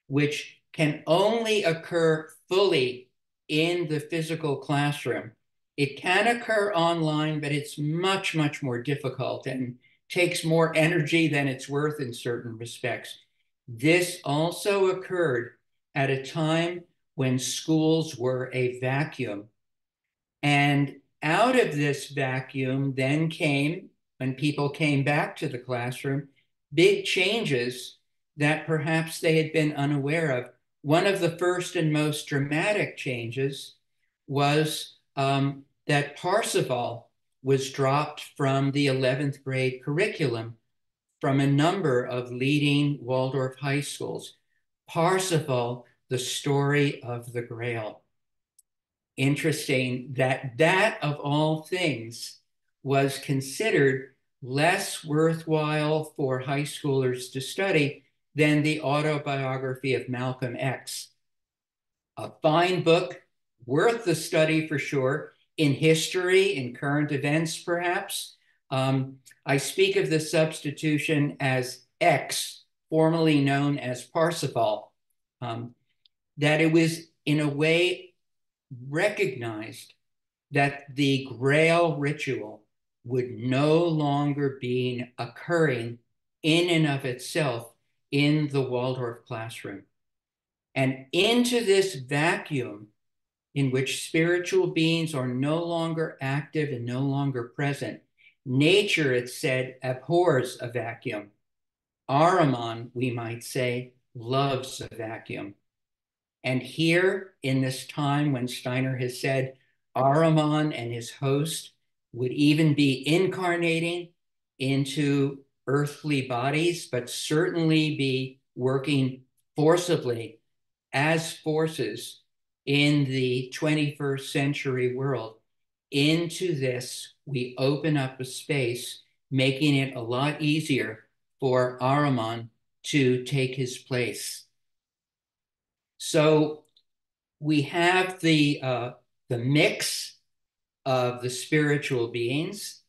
which can only occur fully in the physical classroom. It can occur online, but it's much, much more difficult and takes more energy than it's worth in certain respects. This also occurred at a time when schools were a vacuum. And out of this vacuum then came, when people came back to the classroom, big changes that perhaps they had been unaware of. One of the first and most dramatic changes was um, that Parsifal was dropped from the 11th grade curriculum from a number of leading Waldorf high schools. Parsifal, the story of the Grail. Interesting that that of all things was considered less worthwhile for high schoolers to study than the autobiography of Malcolm X. A fine book, worth the study for sure, in history, in current events, perhaps. Um, I speak of the substitution as X, formerly known as Parsifal, um, that it was in a way recognized that the Grail ritual would no longer be occurring in and of itself in the Waldorf classroom. And into this vacuum in which spiritual beings are no longer active and no longer present, nature, it said, abhors a vacuum. Ahriman, we might say, loves a vacuum. And here, in this time when Steiner has said, Ahriman and his host would even be incarnating into earthly bodies, but certainly be working forcibly as forces in the 21st century world. Into this, we open up a space, making it a lot easier for Ahriman to take his place. So we have the uh, the mix of the spiritual beings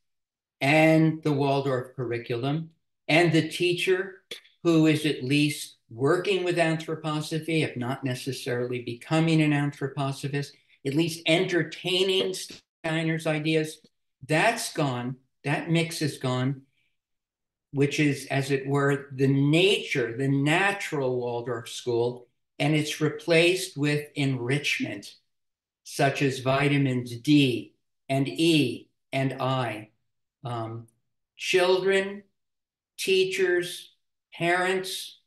and the Waldorf curriculum and the teacher who is at least working with anthroposophy, if not necessarily becoming an anthroposophist, at least entertaining Steiner's ideas. That's gone. That mix is gone, which is, as it were, the nature, the natural Waldorf school, and it's replaced with enrichment, such as vitamins D, and E and I. Um, children, teachers, parents,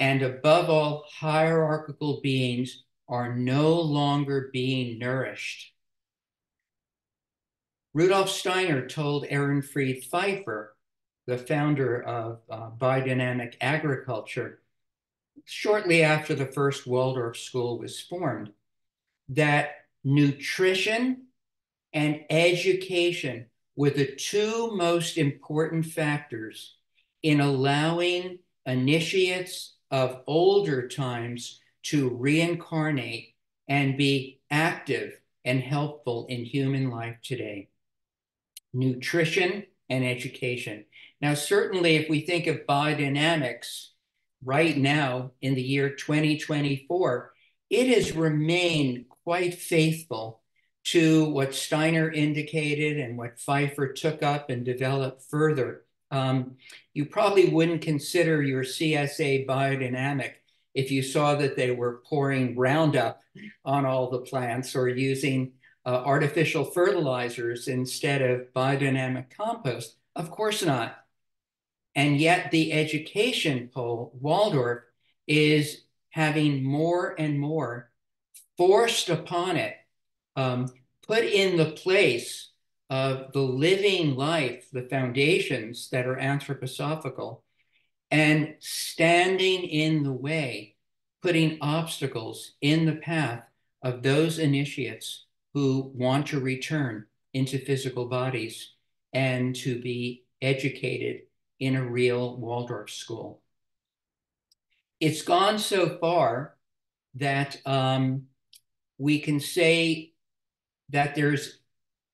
and above all, hierarchical beings are no longer being nourished. Rudolf Steiner told Ehrenfried Pfeiffer, the founder of uh, biodynamic agriculture, shortly after the first Waldorf school was formed, that nutrition and education were the two most important factors in allowing initiates of older times to reincarnate and be active and helpful in human life today. Nutrition and education. Now, certainly, if we think of biodynamics right now in the year 2024, it has remained quite faithful to what Steiner indicated and what Pfeiffer took up and developed further. Um, you probably wouldn't consider your CSA biodynamic if you saw that they were pouring Roundup on all the plants or using uh, artificial fertilizers instead of biodynamic compost. Of course not. And yet the education pole, Waldorf, is having more and more forced upon it um, put in the place of the living life, the foundations that are anthroposophical, and standing in the way, putting obstacles in the path of those initiates who want to return into physical bodies and to be educated in a real Waldorf school. it's gone so far that um, we can say that there's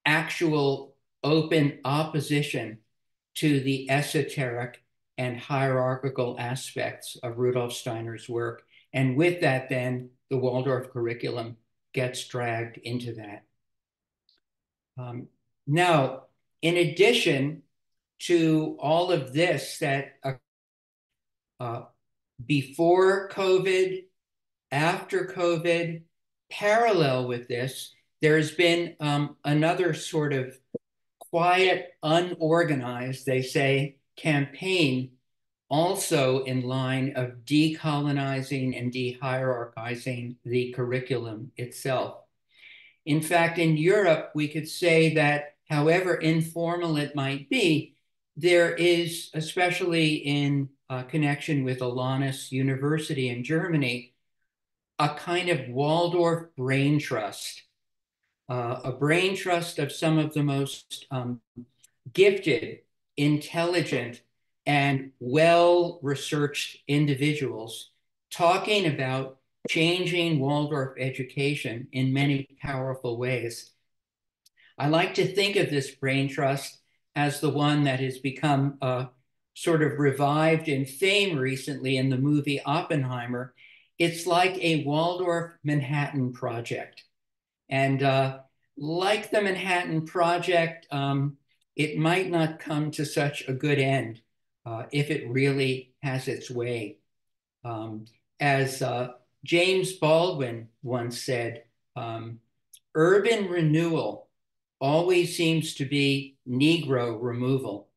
actual open opposition to the esoteric and hierarchical aspects of Rudolf Steiner's work. And with that, then the Waldorf curriculum gets dragged into that. Um, now, in addition to all of this that uh, before COVID, after COVID, parallel with this, there's been um, another sort of quiet, unorganized, they say, campaign also in line of decolonizing and dehierarchizing the curriculum itself. In fact, in Europe, we could say that however informal it might be, there is, especially in uh, connection with Alanus University in Germany, a kind of Waldorf brain trust, uh, a brain trust of some of the most um, gifted, intelligent, and well researched individuals talking about changing Waldorf education in many powerful ways. I like to think of this brain trust as the one that has become uh, sort of revived in fame recently in the movie Oppenheimer. It's like a Waldorf Manhattan Project. And uh, like the Manhattan Project, um, it might not come to such a good end uh, if it really has its way. Um, as uh, James Baldwin once said, um, urban renewal always seems to be Negro removal.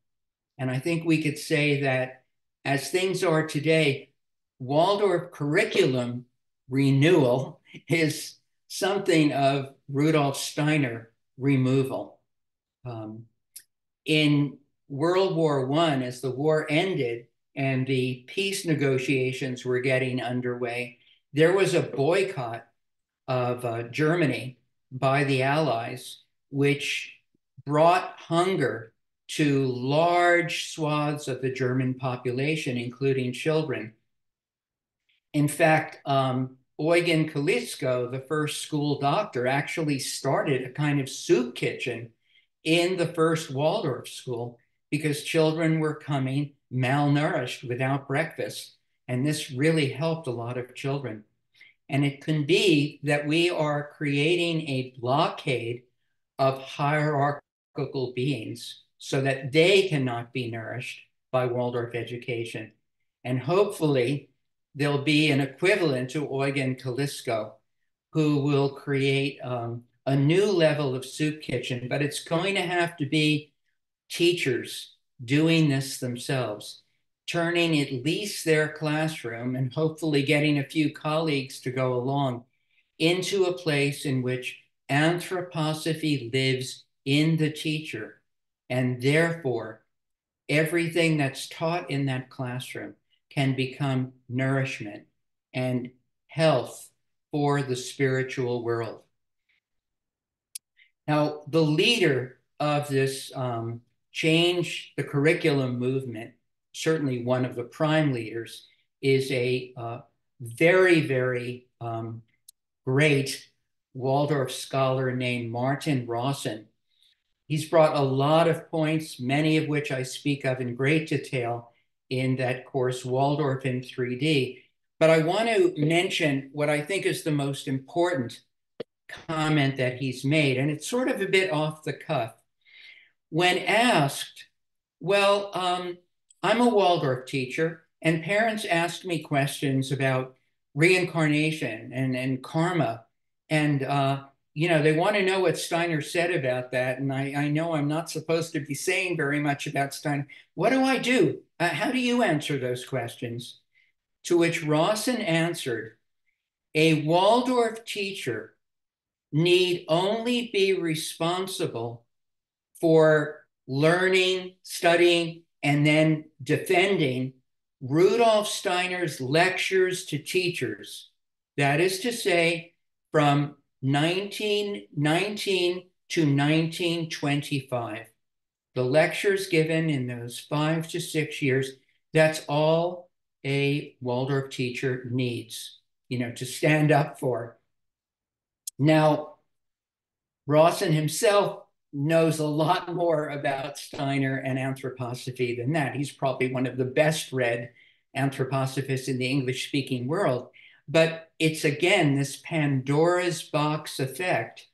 And I think we could say that as things are today, Waldorf curriculum renewal [laughs] is something of Rudolf Steiner removal. Um, in World War I, as the war ended and the peace negotiations were getting underway, there was a boycott of uh, Germany by the Allies, which brought hunger to large swaths of the German population, including children. In fact, um, Eugen Kolisko, the first school doctor, actually started a kind of soup kitchen in the first Waldorf school because children were coming malnourished without breakfast. And this really helped a lot of children. And it can be that we are creating a blockade of hierarchical beings so that they cannot be nourished by Waldorf education. And hopefully, there'll be an equivalent to Eugen Kolisko, who will create um, a new level of soup kitchen, but it's going to have to be teachers doing this themselves, turning at least their classroom and hopefully getting a few colleagues to go along into a place in which anthroposophy lives in the teacher. And therefore, everything that's taught in that classroom can become nourishment and health for the spiritual world. Now, the leader of this um, change the curriculum movement, certainly one of the prime leaders, is a uh, very, very um, great Waldorf scholar named Martin Rawson. He's brought a lot of points, many of which I speak of in great detail in that course, Waldorf in 3D. But I want to mention what I think is the most important comment that he's made, and it's sort of a bit off the cuff when asked, well, um, I'm a Waldorf teacher, and parents ask me questions about reincarnation and, and karma. And, uh, you know, they want to know what Steiner said about that. And I, I know I'm not supposed to be saying very much about Steiner. What do I do? Uh, how do you answer those questions? To which Rawson answered, a Waldorf teacher need only be responsible for learning, studying, and then defending Rudolf Steiner's lectures to teachers. That is to say, from 1919 to 1925. The lectures given in those five to six years, that's all a Waldorf teacher needs, you know, to stand up for. Now, Rawson himself knows a lot more about Steiner and anthroposophy than that. He's probably one of the best read anthroposophists in the English speaking world. But it's again this Pandora's box effect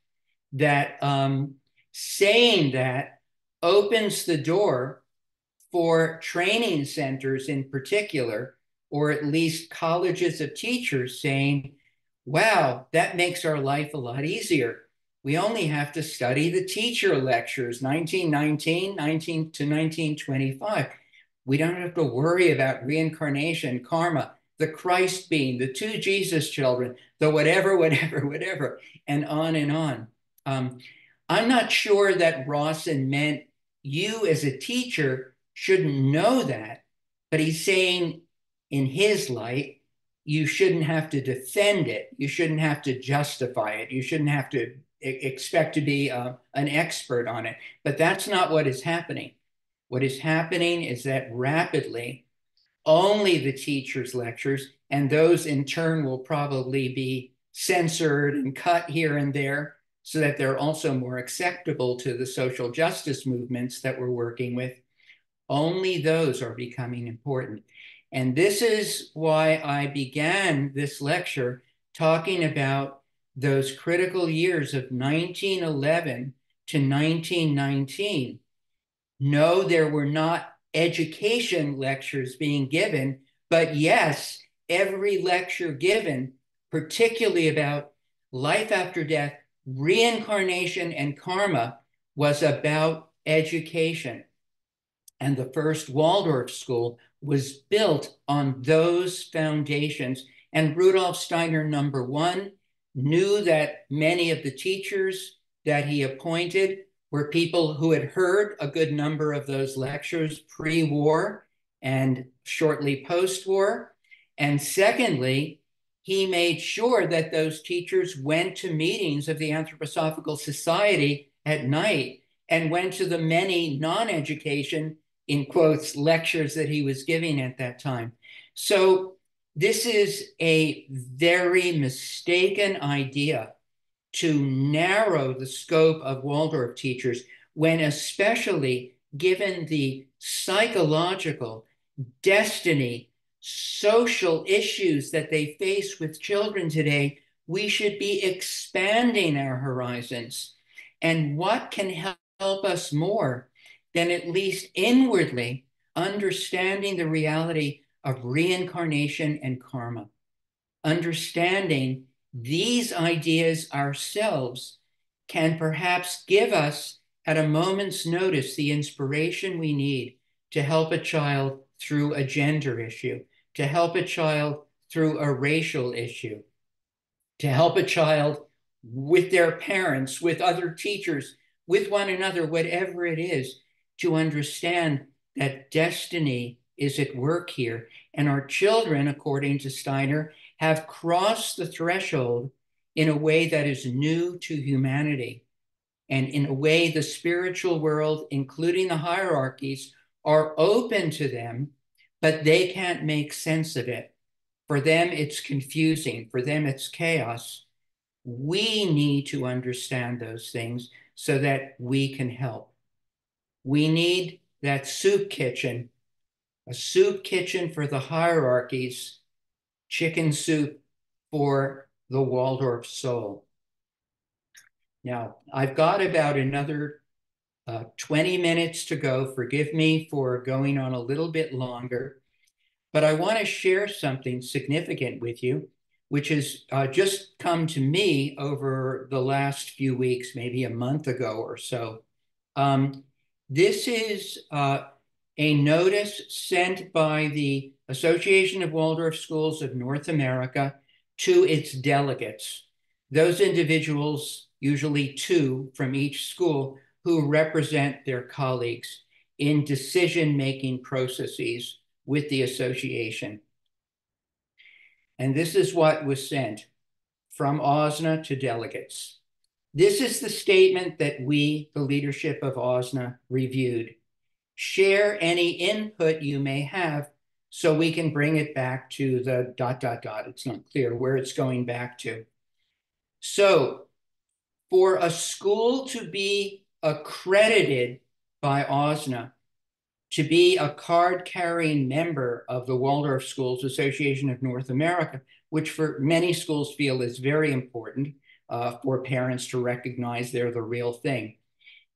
that um, saying that opens the door for training centers in particular, or at least colleges of teachers saying, wow, that makes our life a lot easier. We only have to study the teacher lectures, 1919, 19 to 1925. We don't have to worry about reincarnation, karma, the Christ being, the two Jesus children, the whatever, [laughs] whatever, whatever, and on and on. Um, I'm not sure that Rawson meant you as a teacher shouldn't know that, but he's saying in his light, you shouldn't have to defend it. You shouldn't have to justify it. You shouldn't have to expect to be uh, an expert on it. But that's not what is happening. What is happening is that rapidly, only the teacher's lectures, and those in turn will probably be censored and cut here and there so that they're also more acceptable to the social justice movements that we're working with. Only those are becoming important. And this is why I began this lecture talking about those critical years of 1911 to 1919. No, there were not education lectures being given, but yes, every lecture given, particularly about life after death, reincarnation, and karma, was about education. And the first Waldorf school was built on those foundations. And Rudolf Steiner, number one, knew that many of the teachers that he appointed were people who had heard a good number of those lectures pre war and shortly post war. And secondly, he made sure that those teachers went to meetings of the Anthroposophical Society at night and went to the many non education, in quotes, lectures that he was giving at that time. So this is a very mistaken idea to narrow the scope of Waldorf teachers when, especially given the psychological destiny, social issues that they face with children today, we should be expanding our horizons. And what can help us more than at least inwardly understanding the reality of reincarnation and karma. Understanding these ideas ourselves can perhaps give us, at a moment's notice, the inspiration we need to help a child through a gender issue, to help a child through a racial issue, to help a child with their parents, with other teachers, with one another, whatever it is, to understand that destiny is at work here. And our children, according to Steiner, have crossed the threshold in a way that is new to humanity. And in a way, the spiritual world, including the hierarchies, are open to them, but they can't make sense of it. For them, it's confusing. For them, it's chaos. We need to understand those things so that we can help. We need that soup kitchen a soup kitchen for the hierarchies, chicken soup for the Waldorf soul. Now, I've got about another uh, 20 minutes to go. Forgive me for going on a little bit longer, but I want to share something significant with you, which has uh, just come to me over the last few weeks, maybe a month ago or so. Um, this is uh, a notice sent by the Association of Waldorf Schools of North America to its delegates. Those individuals, usually two from each school, who represent their colleagues in decision making processes with the association. And this is what was sent from AWSNA to delegates. This is the statement that we, the leadership of AWSNA, reviewed share any input you may have so we can bring it back to the dot, dot, dot. It's not clear where it's going back to. So for a school to be accredited by AWSNA, to be a card-carrying member of the Waldorf Schools Association of North America, which for many schools feel is very important uh, for parents to recognize they're the real thing.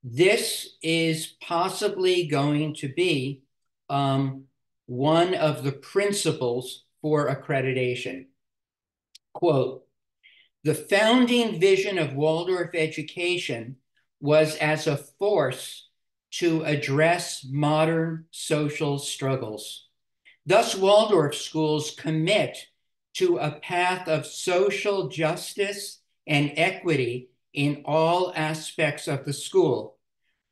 This is possibly going to be um, one of the principles for accreditation. Quote, the founding vision of Waldorf education was as a force to address modern social struggles. Thus, Waldorf schools commit to a path of social justice and equity in all aspects of the school,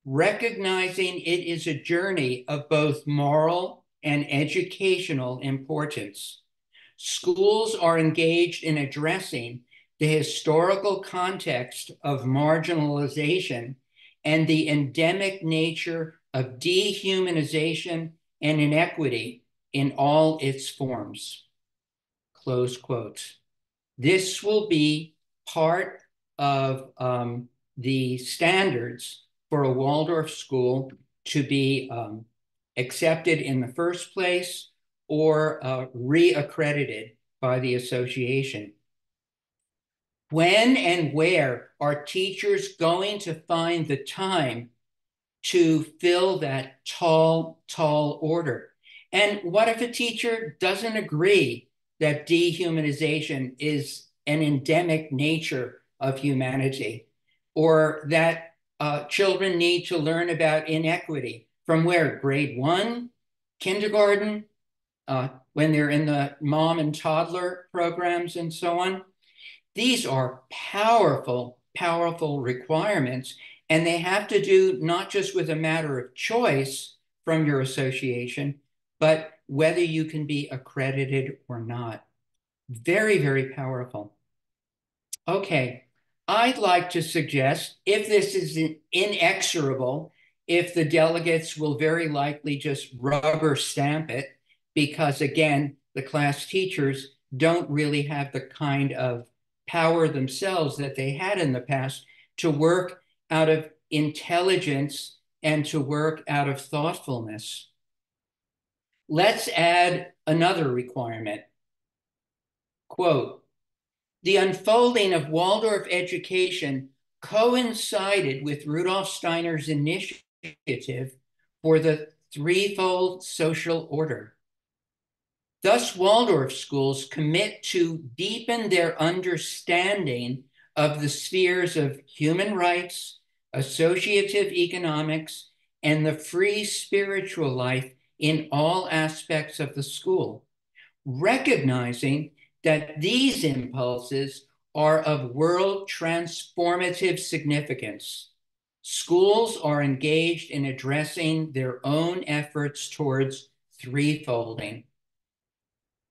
recognizing it is a journey of both moral and educational importance. Schools are engaged in addressing the historical context of marginalization and the endemic nature of dehumanization and inequity in all its forms. Close quotes. This will be part of um, the standards for a Waldorf school to be um, accepted in the first place or uh, reaccredited by the association. When and where are teachers going to find the time to fill that tall, tall order? And what if a teacher doesn't agree that dehumanization is an endemic nature of humanity, or that uh, children need to learn about inequity from where? Grade one, kindergarten, uh, when they're in the mom and toddler programs and so on. These are powerful, powerful requirements, and they have to do not just with a matter of choice from your association, but whether you can be accredited or not. Very, very powerful. Okay, I'd like to suggest if this is inexorable, if the delegates will very likely just rubber stamp it, because again, the class teachers don't really have the kind of power themselves that they had in the past to work out of intelligence and to work out of thoughtfulness. Let's add another requirement. Quote, the unfolding of Waldorf education coincided with Rudolf Steiner's initiative for the threefold social order. Thus, Waldorf schools commit to deepen their understanding of the spheres of human rights, associative economics, and the free spiritual life in all aspects of the school, recognizing that these impulses are of world transformative significance. Schools are engaged in addressing their own efforts towards threefolding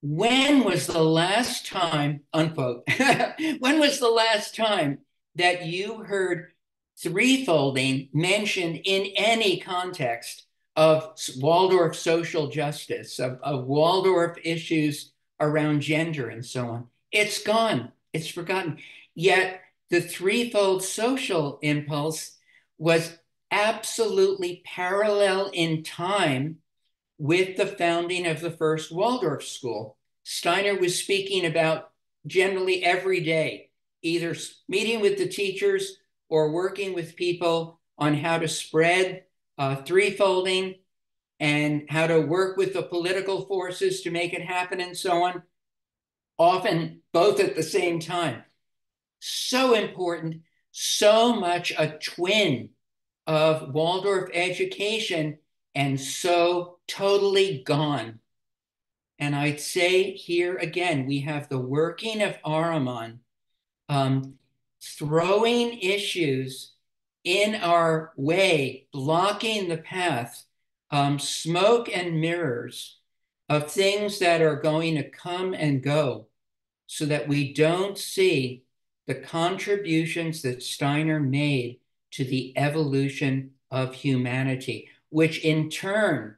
when was the last time, unquote, [laughs] when was the last time that you heard threefolding mentioned in any context of Waldorf social justice, of, of Waldorf issues around gender and so on? It's gone, it's forgotten. Yet the threefold social impulse was absolutely parallel in time with the founding of the first Waldorf school. Steiner was speaking about generally every day, either meeting with the teachers or working with people on how to spread uh, threefolding and how to work with the political forces to make it happen and so on, often both at the same time. So important, so much a twin of Waldorf education and so totally gone. And I'd say here again, we have the working of Ahriman um, throwing issues in our way, blocking the path, um, smoke and mirrors of things that are going to come and go so that we don't see the contributions that Steiner made to the evolution of humanity which in turn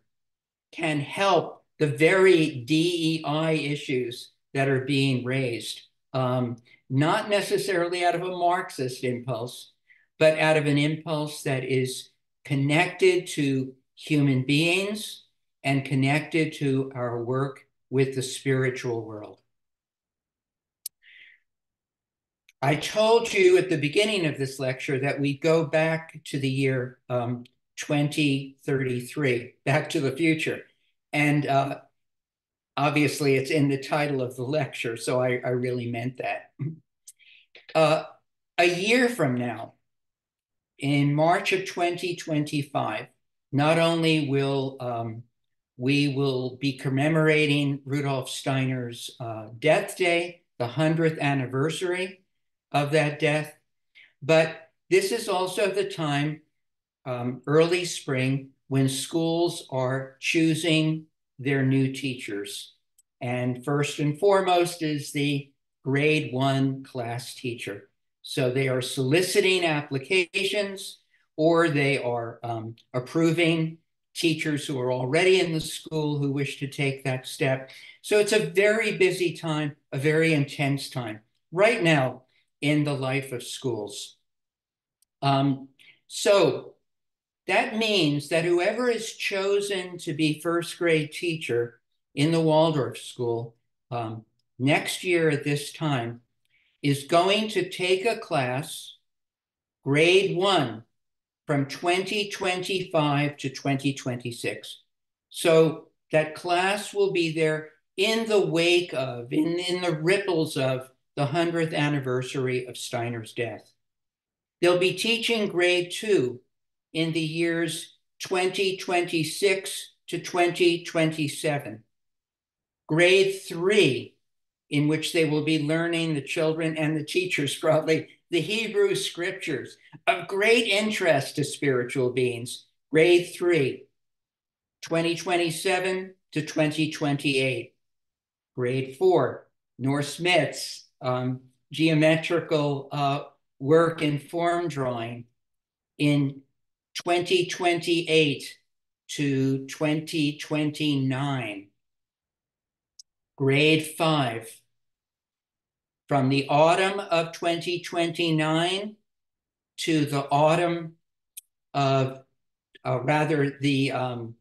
can help the very DEI issues that are being raised, um, not necessarily out of a Marxist impulse, but out of an impulse that is connected to human beings and connected to our work with the spiritual world. I told you at the beginning of this lecture that we go back to the year um, 2033, back to the future. And uh, obviously, it's in the title of the lecture, so I, I really meant that. Uh, a year from now, in March of 2025, not only will um, we will be commemorating Rudolf Steiner's uh, death day, the 100th anniversary of that death, but this is also the time, um, early spring, when schools are choosing their new teachers. And first and foremost is the grade one class teacher. So they are soliciting applications or they are um, approving teachers who are already in the school who wish to take that step. So it's a very busy time, a very intense time right now in the life of schools. Um, so that means that whoever is chosen to be first grade teacher in the Waldorf school um, next year at this time is going to take a class, grade one, from 2025 to 2026. So that class will be there in the wake of, in, in the ripples of the 100th anniversary of Steiner's death. They'll be teaching grade two in the years 2026 to 2027. Grade three, in which they will be learning, the children and the teachers [laughs] probably, the Hebrew scriptures of great interest to spiritual beings. Grade three, 2027 to 2028. Grade four, Norse myths, um, geometrical uh, work and form drawing in 2028 to 2029. Grade five, from the autumn of 2029 to the autumn of, uh, rather the um,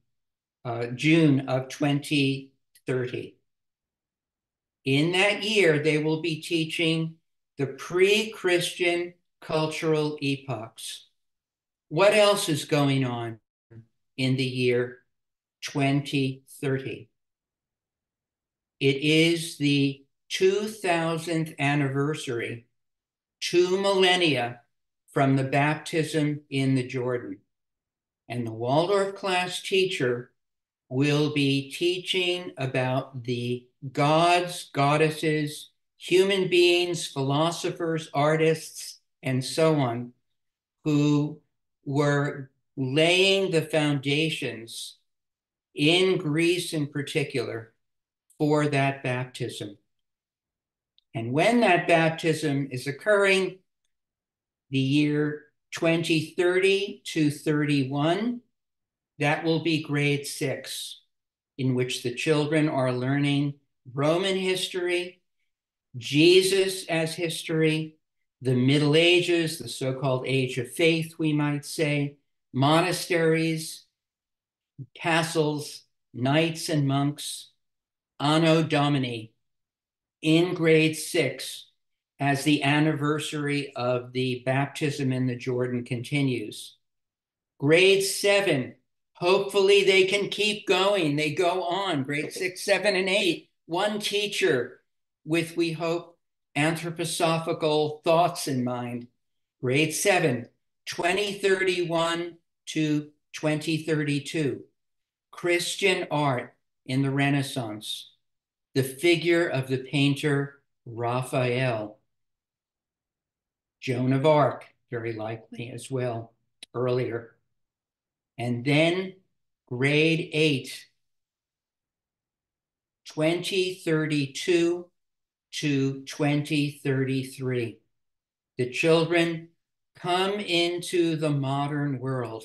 uh, June of 2030. In that year, they will be teaching the pre-Christian cultural epochs. What else is going on in the year 2030? It is the 2000th anniversary, two millennia from the baptism in the Jordan. And the Waldorf class teacher will be teaching about the gods, goddesses, human beings, philosophers, artists, and so on, who were laying the foundations in Greece in particular for that baptism. And when that baptism is occurring, the year 2030 to 31, that will be grade six, in which the children are learning Roman history, Jesus as history, the Middle Ages, the so called Age of Faith, we might say, monasteries, castles, knights and monks, Anno Domini, in grade six as the anniversary of the baptism in the Jordan continues. Grade seven, hopefully they can keep going. They go on. Grade six, seven, and eight, one teacher with, we hope, anthroposophical thoughts in mind. Grade seven, 2031 to 2032. Christian art in the Renaissance the figure of the painter Raphael. Joan of Arc, very likely as well, earlier. And then grade eight, 2032 to 2033. The children come into the modern world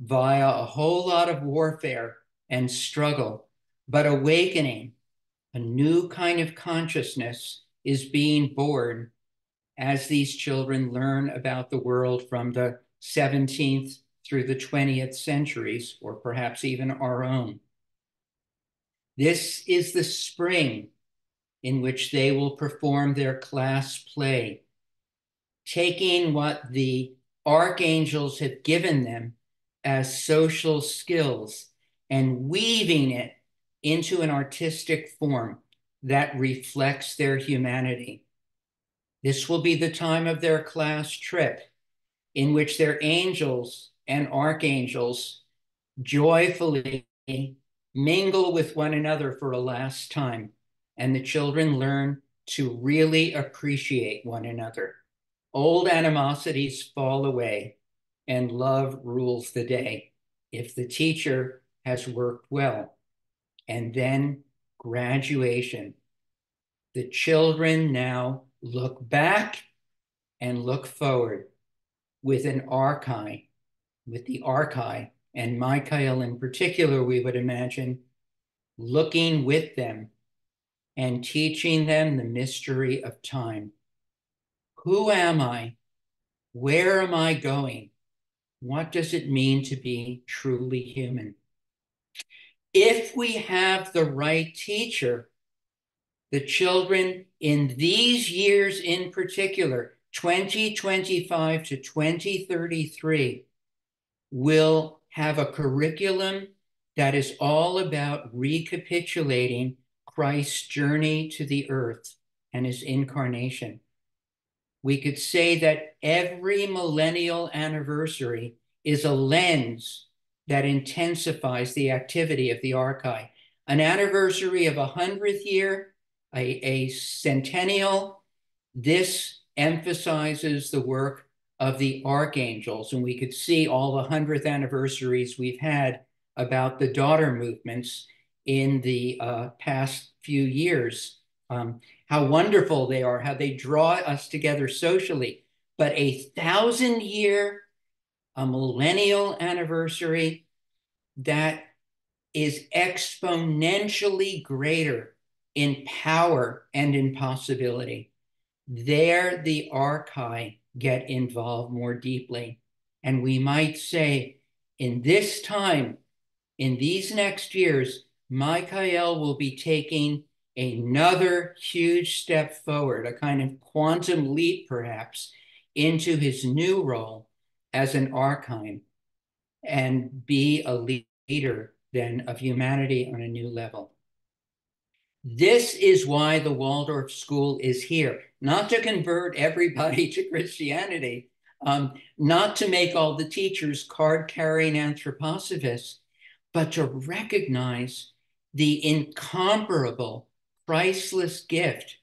via a whole lot of warfare and struggle but awakening, a new kind of consciousness is being born as these children learn about the world from the 17th through the 20th centuries, or perhaps even our own. This is the spring in which they will perform their class play, taking what the archangels have given them as social skills and weaving it into an artistic form that reflects their humanity. This will be the time of their class trip in which their angels and archangels joyfully mingle with one another for a last time, and the children learn to really appreciate one another. Old animosities fall away, and love rules the day if the teacher has worked well. And then graduation. The children now look back and look forward with an archai, with the archai, and Michael in particular, we would imagine, looking with them and teaching them the mystery of time. Who am I? Where am I going? What does it mean to be truly human? If we have the right teacher, the children in these years in particular, 2025 to 2033, will have a curriculum that is all about recapitulating Christ's journey to the earth and his incarnation. We could say that every millennial anniversary is a lens that intensifies the activity of the archai. An anniversary of a hundredth year, a, a centennial, this emphasizes the work of the archangels. And we could see all the 100th anniversaries we've had about the daughter movements in the uh, past few years. Um, how wonderful they are, how they draw us together socially. But a thousand year, a millennial anniversary that is exponentially greater in power and in possibility. There, the archai get involved more deeply. And we might say, in this time, in these next years, Michael will be taking another huge step forward, a kind of quantum leap, perhaps, into his new role as an archai and be a leader then of humanity on a new level. This is why the Waldorf School is here, not to convert everybody [laughs] to Christianity, um, not to make all the teachers card carrying anthroposophists, but to recognize the incomparable, priceless gift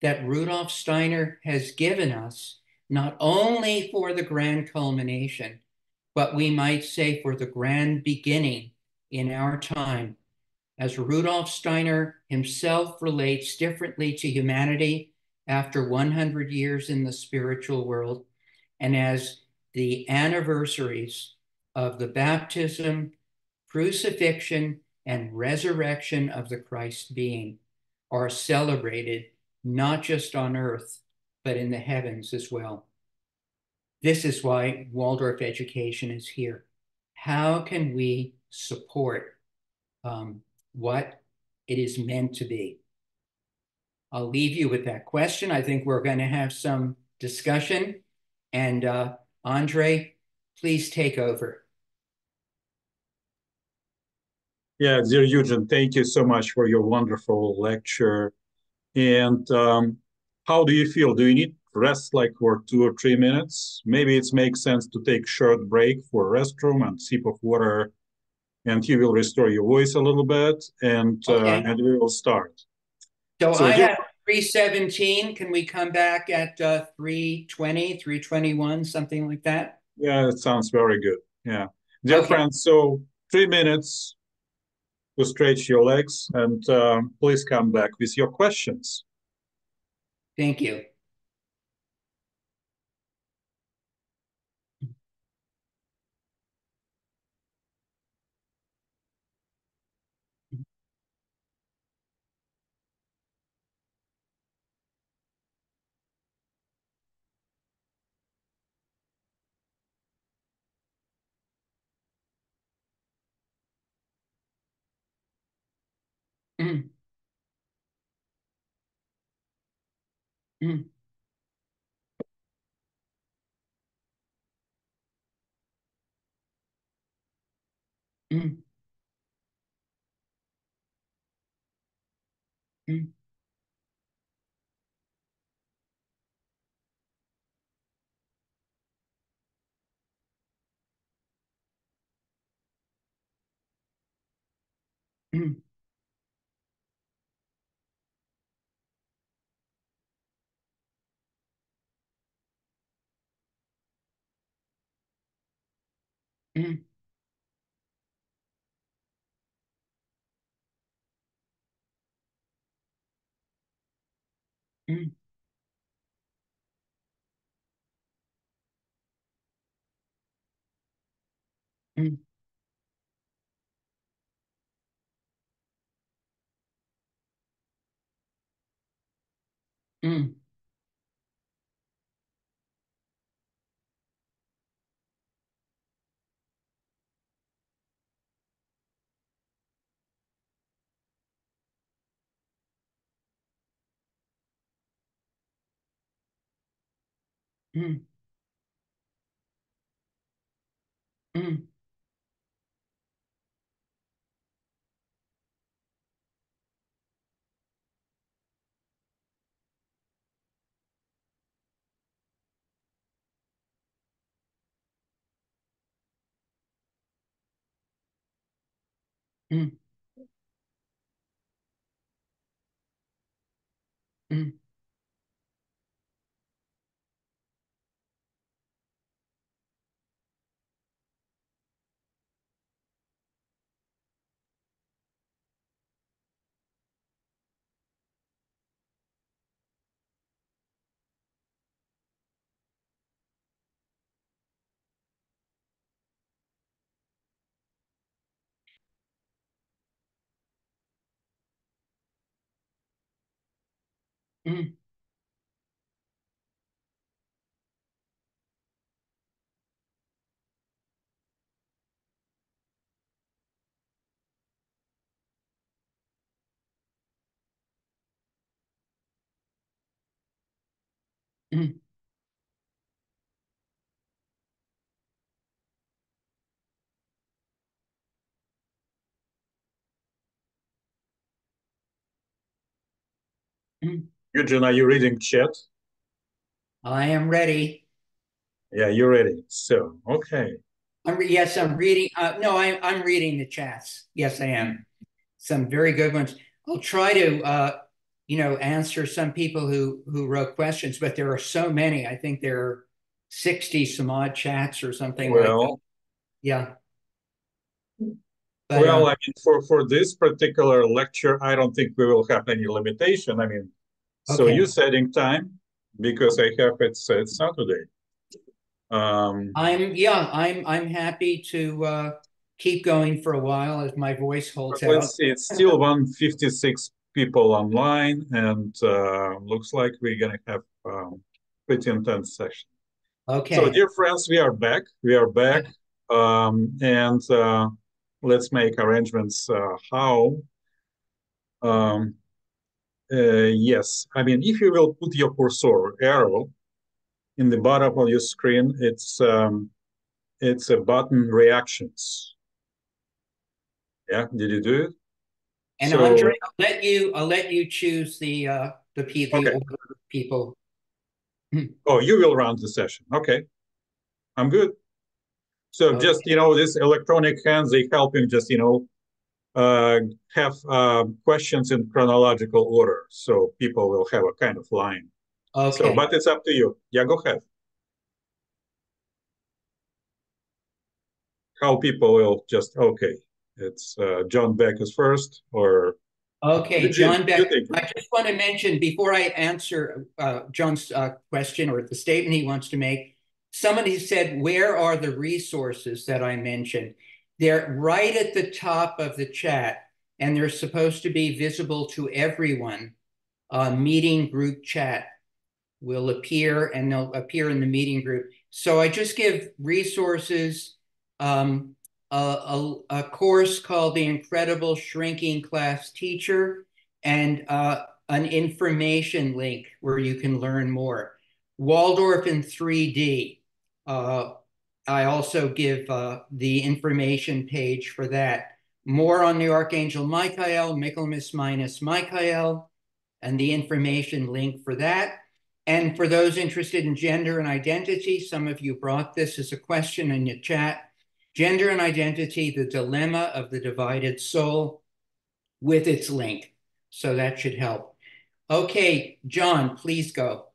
that Rudolf Steiner has given us, not only for the grand culmination, but we might say for the grand beginning in our time. As Rudolf Steiner himself relates differently to humanity after 100 years in the spiritual world, and as the anniversaries of the baptism, crucifixion, and resurrection of the Christ being are celebrated not just on earth, but in the heavens as well. This is why Waldorf education is here. How can we support um, what it is meant to be. I'll leave you with that question. I think we're going to have some discussion. And uh, Andre, please take over. Yeah, dear Eugen, thank you so much for your wonderful lecture. And um, how do you feel? Do you need rest like for two or three minutes? Maybe it makes sense to take short break for restroom and sip of water and he will restore your voice a little bit, and uh, okay. uh, and we will start. So, so I have 317. Can we come back at uh, 320, 321, something like that? Yeah, it sounds very good. Yeah. Dear okay. friends, so three minutes to stretch your legs, and uh, please come back with your questions. Thank you. Mm. Mm. Mm. Mm. Mm. مم. مم. مم. Mm. Mm. Mm. Mm. Mm. Mm. Mm. Eugene, are you reading chat? I am ready. Yeah, you're ready. So, okay. I'm re- yes, I'm reading. Uh, no, I, I'm reading the chats. Yes, I am. Some very good ones. I'll try to, uh, you know, answer some people who who wrote questions, but there are so many. I think there are sixty some odd chats or something like that. Well, Yeah. But, well, uh, I mean, for for this particular lecture, I don't think we will have any limitation. I mean, so Okay. you setting time because I have it set Saturday. Um, I'm yeah, I'm I'm happy to uh, keep going for a while as my voice holds out. let's see, it's still 156 people online, and uh, looks like we're gonna have um, pretty intense session. Okay. So, dear friends, we are back. We are back, um, and uh, let's make arrangements. Uh, how? Um, uh, yes, I mean, if you will put your cursor arrow in the bottom of your screen, it's um, it's a button reactions. Yeah, did you do it? And So- Andre, I'll let you I'll let you choose the uh, the pe- the Okay. people. [clears throat] Oh, you will run the session. Okay, I'm good. So just you know, this electronic hands they helping just you know uh, have uh, questions in chronological order, so people will have a kind of line. Okay. So, but it's up to you. Yeah, go ahead. How people will just okay. It's uh, John Beck is first, or Okay, Eugene, John you Beck. I just want to mention before I answer uh, John's uh, question or the statement he wants to make, somebody said, where are the resources that I mentioned? They're right at the top of the chat, and they're supposed to be visible to everyone. Uh, meeting group chat will appear and they'll appear in the meeting group. So I just give resources. Um, a, a, a, course called The Incredible Shrinking Class Teacher and uh, an information link where you can learn more. Waldorf in 3D. Uh, I also give uh, the information page for that. More on the Archangel Michael, Michaelmas minus Michael, and the information link for that. And for those interested in gender and identity, some of you brought this as a question in the chat. Gender and Identity, The Dilemma of the Divided Soul, with its link. So that should help. Okay, John, please go.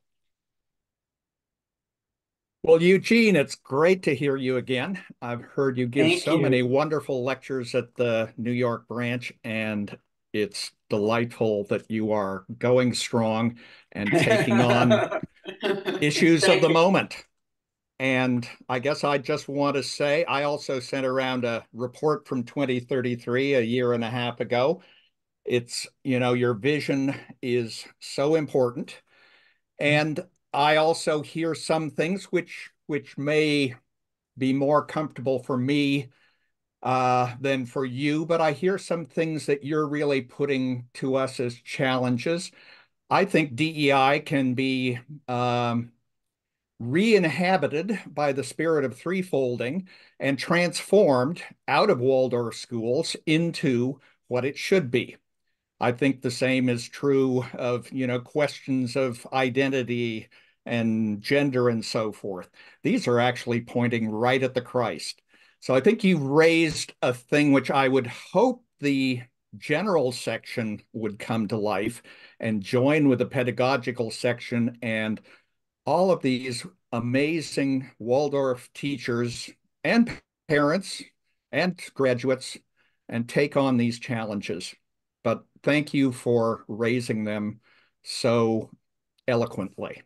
Well, Eugene, it's great to hear you again. I've heard you give Thank so you. many wonderful lectures at the New York branch, and it's delightful that you are going strong and taking on [laughs] issues Thank of the you. moment. And I guess I just want to say I also sent around a report from 2033 a year and a half ago. It's, you know, your vision is so important. Mm-hmm. And I also hear some things which which may be more comfortable for me uh, than for you, but I hear some things that you're really putting to us as challenges. I think DEI can be um, re-inhabited by the spirit of threefolding and transformed out of Waldorf schools into what it should be. I think the same is true of, you know, questions of identity and gender and so forth. These are actually pointing right at the Christ. So I think you raised a thing which I would hope the general section would come to life and join with the pedagogical section and all of these amazing Waldorf teachers and parents and graduates and take on these challenges. But thank you for raising them so eloquently.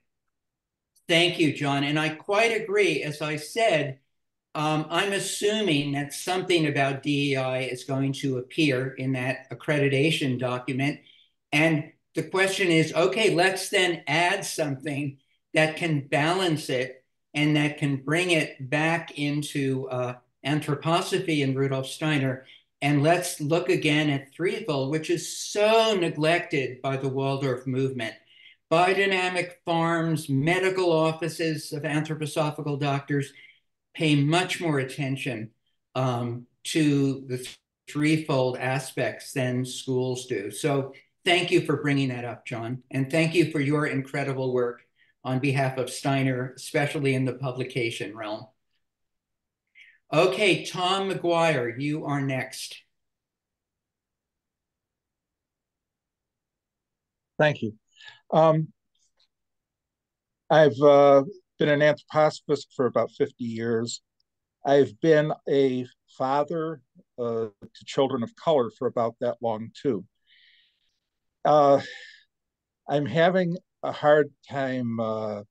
Thank you, John. And I quite agree. As I said, um, I'm assuming that something about DEI is going to appear in that accreditation document. And the question is okay, let's then add something that can balance it and that can bring it back into uh, anthroposophy and Rudolf Steiner. And let's look again at threefold, which is so neglected by the Waldorf movement. Biodynamic farms, medical offices of anthroposophical doctors pay much more attention um, to the threefold aspects than schools do. So thank you for bringing that up, John. And thank you for your incredible work on behalf of Steiner, especially in the publication realm. Okay, Tom McGuire, you are next. Thank you. Um, I've uh, been an anthroposophist for about 50 years. I've been a father uh, to children of color for about that long too. Uh, I'm having a hard time. Uh,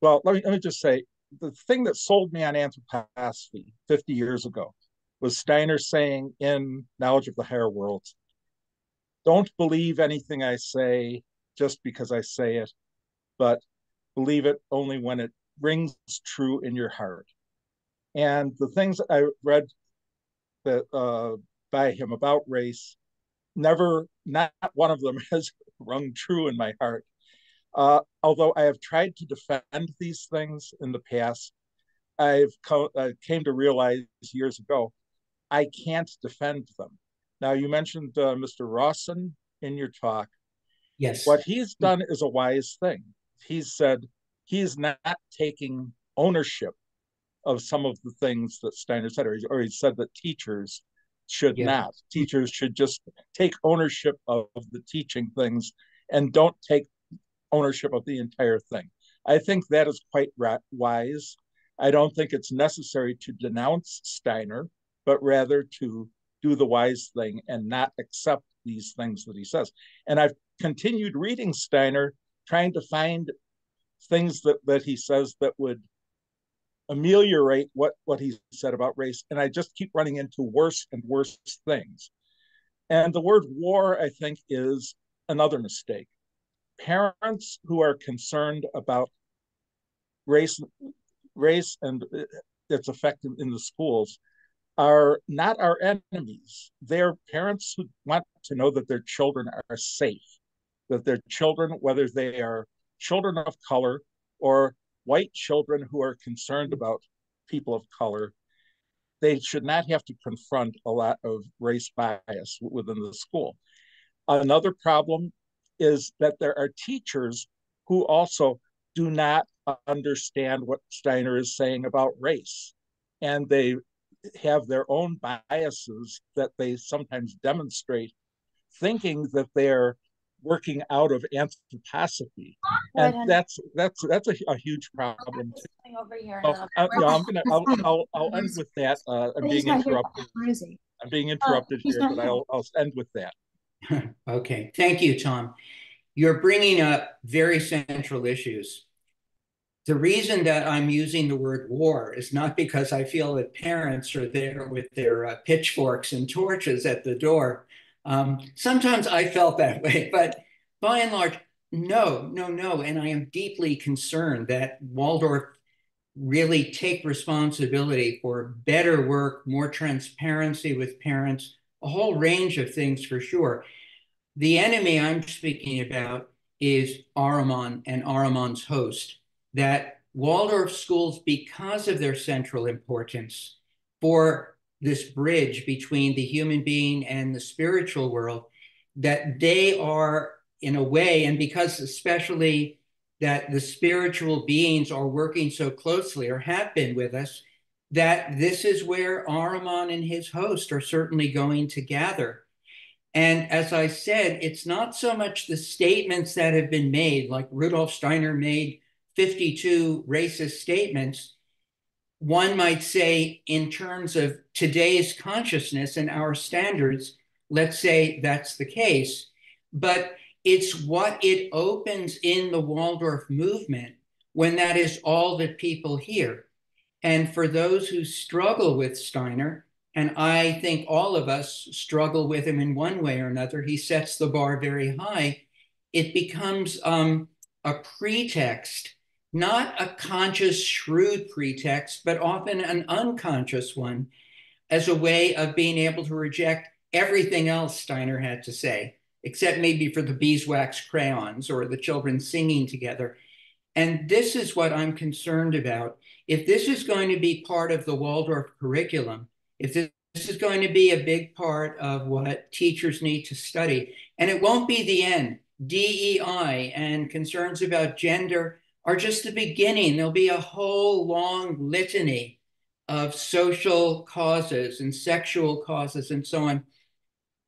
well, let me, let me just say the thing that sold me on anthroposophy 50 years ago was Steiner saying in Knowledge of the Higher Worlds, don't believe anything I say just because I say it, but believe it only when it rings true in your heart. And the things I read that uh, by him about race, never, not one of them [laughs] has rung true in my heart. Uh, although I have tried to defend these things in the past, I've co- uh, came to realize years ago I can't defend them. Now you mentioned uh, Mr. Rawson in your talk. Yes. What he's done is a wise thing. He's said he's not taking ownership of some of the things that Steiner said, or he, or he said that teachers should yeah. not. Teachers should just take ownership of, of the teaching things and don't take ownership of the entire thing. I think that is quite wise. I don't think it's necessary to denounce Steiner, but rather to do the wise thing and not accept these things that he says. And I've continued reading Steiner, trying to find things that, that he says that would ameliorate what, what he said about race. And I just keep running into worse and worse things. And the word war, I think, is another mistake. Parents who are concerned about race, race and that's affected in the schools are not our enemies. They're parents who want to know that their children are safe, that their children, whether they are children of color or white children who are concerned about people of color, they should not have to confront a lot of race bias within the school. Another problem is that there are teachers who also do not understand what Steiner is saying about race. And they have their own biases that they sometimes demonstrate, thinking that they're working out of anthroposophy, and that's that's that's a, a huge problem. Over here. Oh, I, am gonna I'll, I'll, I'll end with that. Uh, I'm being interrupted. I'm being interrupted oh, here, but I'll I'll end with that. okay, thank you, Tom. You're bringing up very central issues the reason that I'm using the word war is not because I feel that parents are there with their uh, pitchforks and torches at the door. Um, sometimes I felt that [laughs] way, but by and large, no, no, no. And I am deeply concerned that Waldorf really take responsibility for better work, more transparency with parents, a whole range of things for sure. The enemy I'm speaking about is Ahriman and Ahriman's host that Waldorf schools, because of their central importance for this bridge between the human being and the spiritual world, that they are, in a way, and because especially that the spiritual beings are working so closely or have been with us, that this is where Ahriman and his host are certainly going to gather. And as I said, it's not so much the statements that have been made, like Rudolf Steiner made 52 racist statements, one might say, in terms of today's consciousness and our standards, let's say that's the case. But it's what it opens in the Waldorf movement when that is all that people hear. And for those who struggle with Steiner, and I think all of us struggle with him in one way or another, he sets the bar very high. It becomes um, a pretext not a conscious, shrewd pretext, but often an unconscious one as a way of being able to reject everything else Steiner had to say, except maybe for the beeswax crayons or the children singing together. And this is what I'm concerned about. If this is going to be part of the Waldorf curriculum, if this, this is going to be a big part of what teachers need to study, and it won't be the end, DEI and concerns about gender are just the beginning. There'll be a whole long litany of social causes and sexual causes and so on.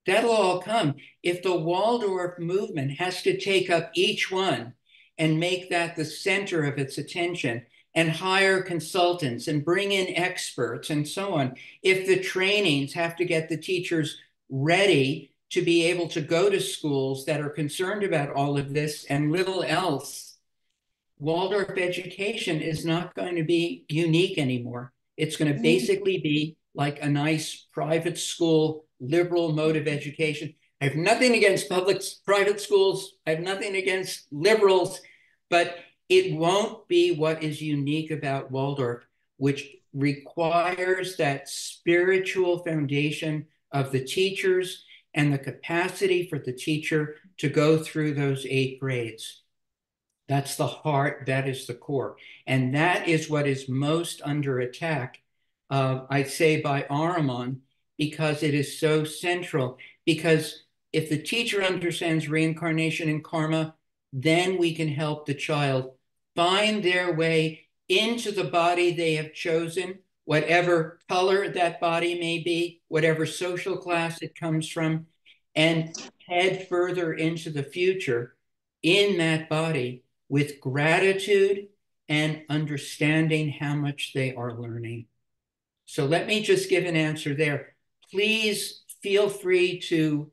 That'll all come. If the Waldorf movement has to take up each one and make that the center of its attention and hire consultants and bring in experts and so on, if the trainings have to get the teachers ready to be able to go to schools that are concerned about all of this and little else Waldorf education is not going to be unique anymore. It's going to mm. basically be like a nice private school, liberal mode of education. I have nothing against public private schools. I have nothing against liberals, but it won't be what is unique about Waldorf, which requires that spiritual foundation of the teachers and the capacity for the teacher to go through those eight grades. That's the heart, that is the core. And that is what is most under attack, uh, I'd say, by Ahriman, because it is so central. Because if the teacher understands reincarnation and karma, then we can help the child find their way into the body they have chosen, whatever color that body may be, whatever social class it comes from, and head further into the future in that body with gratitude and understanding how much they are learning. So let me just give an answer there. Please feel free to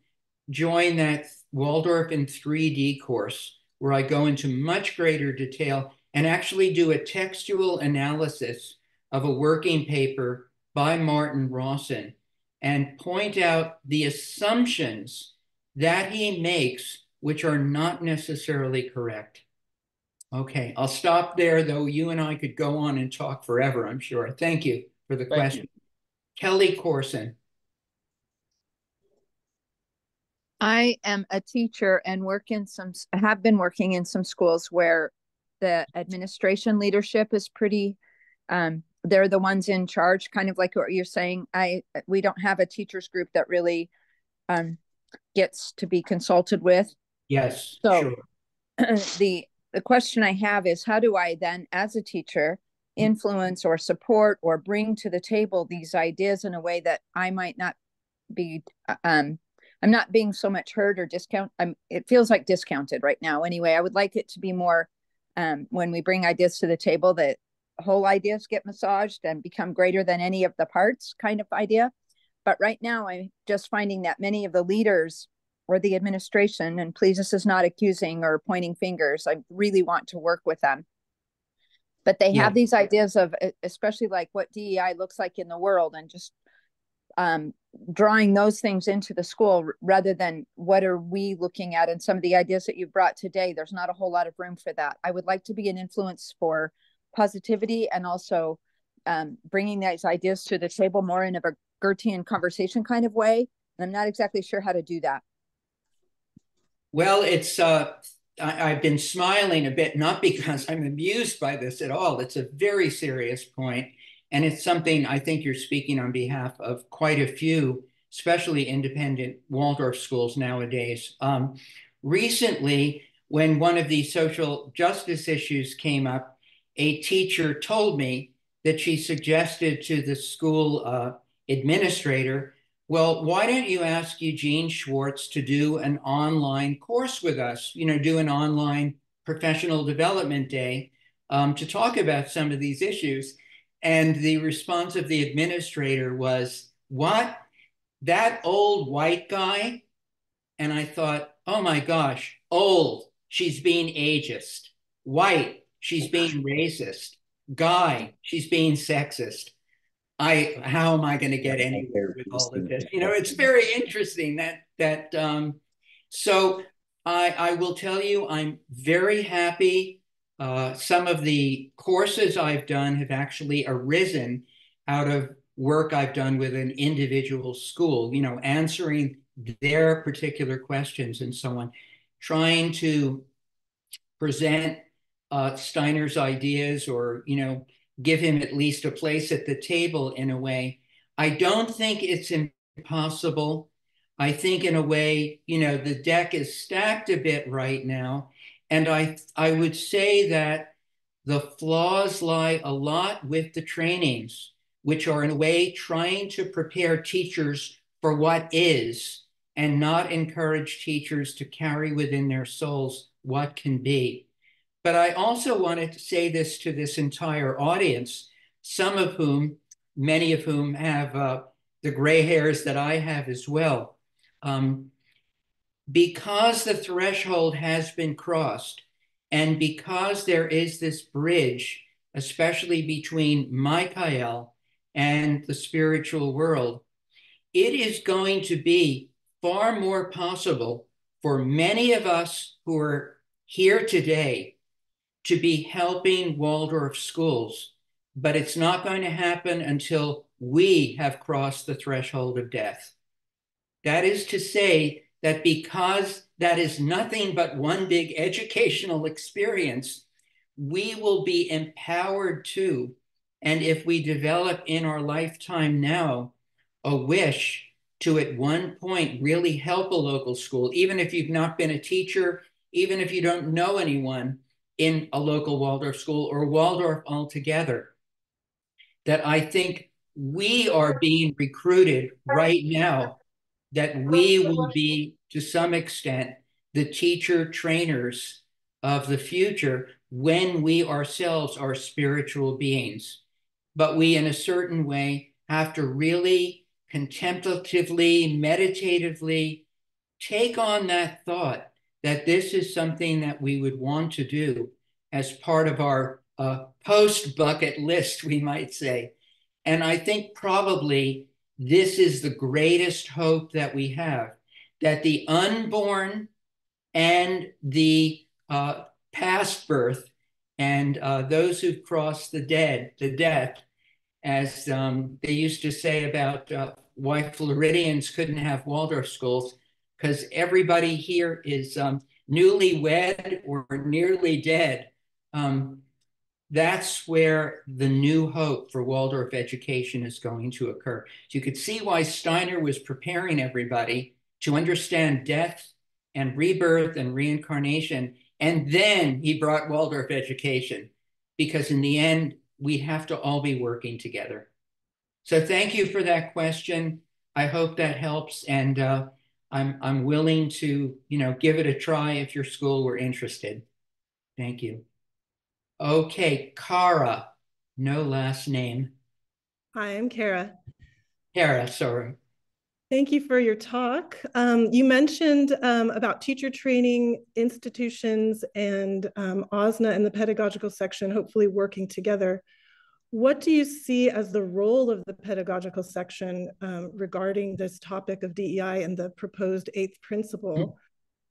join that Waldorf in 3D course where I go into much greater detail and actually do a textual analysis of a working paper by Martin Rawson and point out the assumptions that he makes, which are not necessarily correct. Okay, I'll stop there, though you and I could go on and talk forever, I'm sure. Thank you for the Thank question. you. Kelly Corson. I am a teacher and work in some, have been working in some schools where the administration leadership is pretty, um, they're the ones in charge, kind of like what you're saying. I, we don't have a teachers group that really, um, gets to be consulted with. Yes, So- sure. [clears throat] the, the question I have is how do I then, as a teacher, influence or support or bring to the table these ideas in a way that I might not be, uh, um, I'm not being so much heard or discount. I'm, it feels like discounted right now. Anyway, I would like it to be more, um, when we bring ideas to the table, that whole ideas get massaged and become greater than any of the parts kind of idea. But right now, I'm just finding that many of the leaders or the administration, and please, this is not accusing or pointing fingers. I really want to work with them. But they Yeah. have these ideas of, especially like what DEI looks like in the world and just um, drawing those things into the school rather than what are we looking at and some of the ideas that you brought today. There's not a whole lot of room for that. I would like to be an influence for positivity and also um, bringing these ideas to the table more in a Goethean conversation kind of way. And I'm not exactly sure how to do that. Well, it's uh, I, I've been smiling a bit, not [laughs] because I'm amused by this at all. It's a very serious point, and it's something I think you're speaking on behalf of quite a few, especially independent Waldorf schools nowadays. Um, recently, when one of these social justice issues came up, a teacher told me that she suggested to the school uh, administrator well, why don't you ask Eugene Schwartz to do an online course with us? You know, do an online professional development day um, to talk about some of these issues. And the response of the administrator was, What? That old white guy? And I thought, Oh my gosh, old, she's being ageist. White, she's being racist. Guy, she's being sexist. I how am I going to get anywhere with all of this? You know, it's very interesting that that um, so I I will tell you I'm very happy. Uh, some of the courses I've done have actually arisen out of work I've done with an individual school. You know, answering their particular questions and so on, trying to present uh, Steiner's ideas or you know give him at least a place at the table in a way. I don't think it's impossible. I think in a way, you know, the deck is stacked a bit right now. And I I would say that the flaws lie a lot with the trainings, which are in a way trying to prepare teachers for what is and not encourage teachers to carry within their souls what can be. But I also wanted to say this to this entire audience, some of whom, many of whom have uh, the gray hairs that I have as well. Um, because the threshold has been crossed, and because there is this bridge, especially between Michael and the spiritual world, it is going to be far more possible for many of us who are here today to be helping Waldorf schools, but it's not going to happen until we have crossed the threshold of death. That is to say, that because that is nothing but one big educational experience, we will be empowered to. And if we develop in our lifetime now a wish to at one point really help a local school, even if you've not been a teacher, even if you don't know anyone, in a local Waldorf school or Waldorf altogether. That I think we are being recruited right now, that we will be, to some extent, the teacher trainers of the future when we ourselves are spiritual beings. But we, in a certain way, have to really contemplatively, meditatively take on that thought that this is something that we would want to do as part of our uh, post bucket list, we might say. And I think probably this is the greatest hope that we have that the unborn and the uh, past birth and uh, those who've crossed the dead, the death, as um, they used to say about uh, why Floridians couldn't have Waldorf schools, because everybody here is um, newly wed or nearly dead. Um, that's where the new hope for Waldorf education is going to occur. So you could see why Steiner was preparing everybody to understand death and rebirth and reincarnation. And then he brought Waldorf education because in the end, we have to all be working together. So thank you for that question. I hope that helps. And uh, I'm, I'm willing to, you know, give it a try if your school were interested. Thank you. Okay, Kara, no last name. Hi, I'm Kara. Kara, sorry. Thank you for your talk. Um, you mentioned um, about teacher training institutions and um, AWSNA and the pedagogical section hopefully working together. What do you see as the role of the pedagogical section um, regarding this topic of DEI and the proposed eighth principle? Mm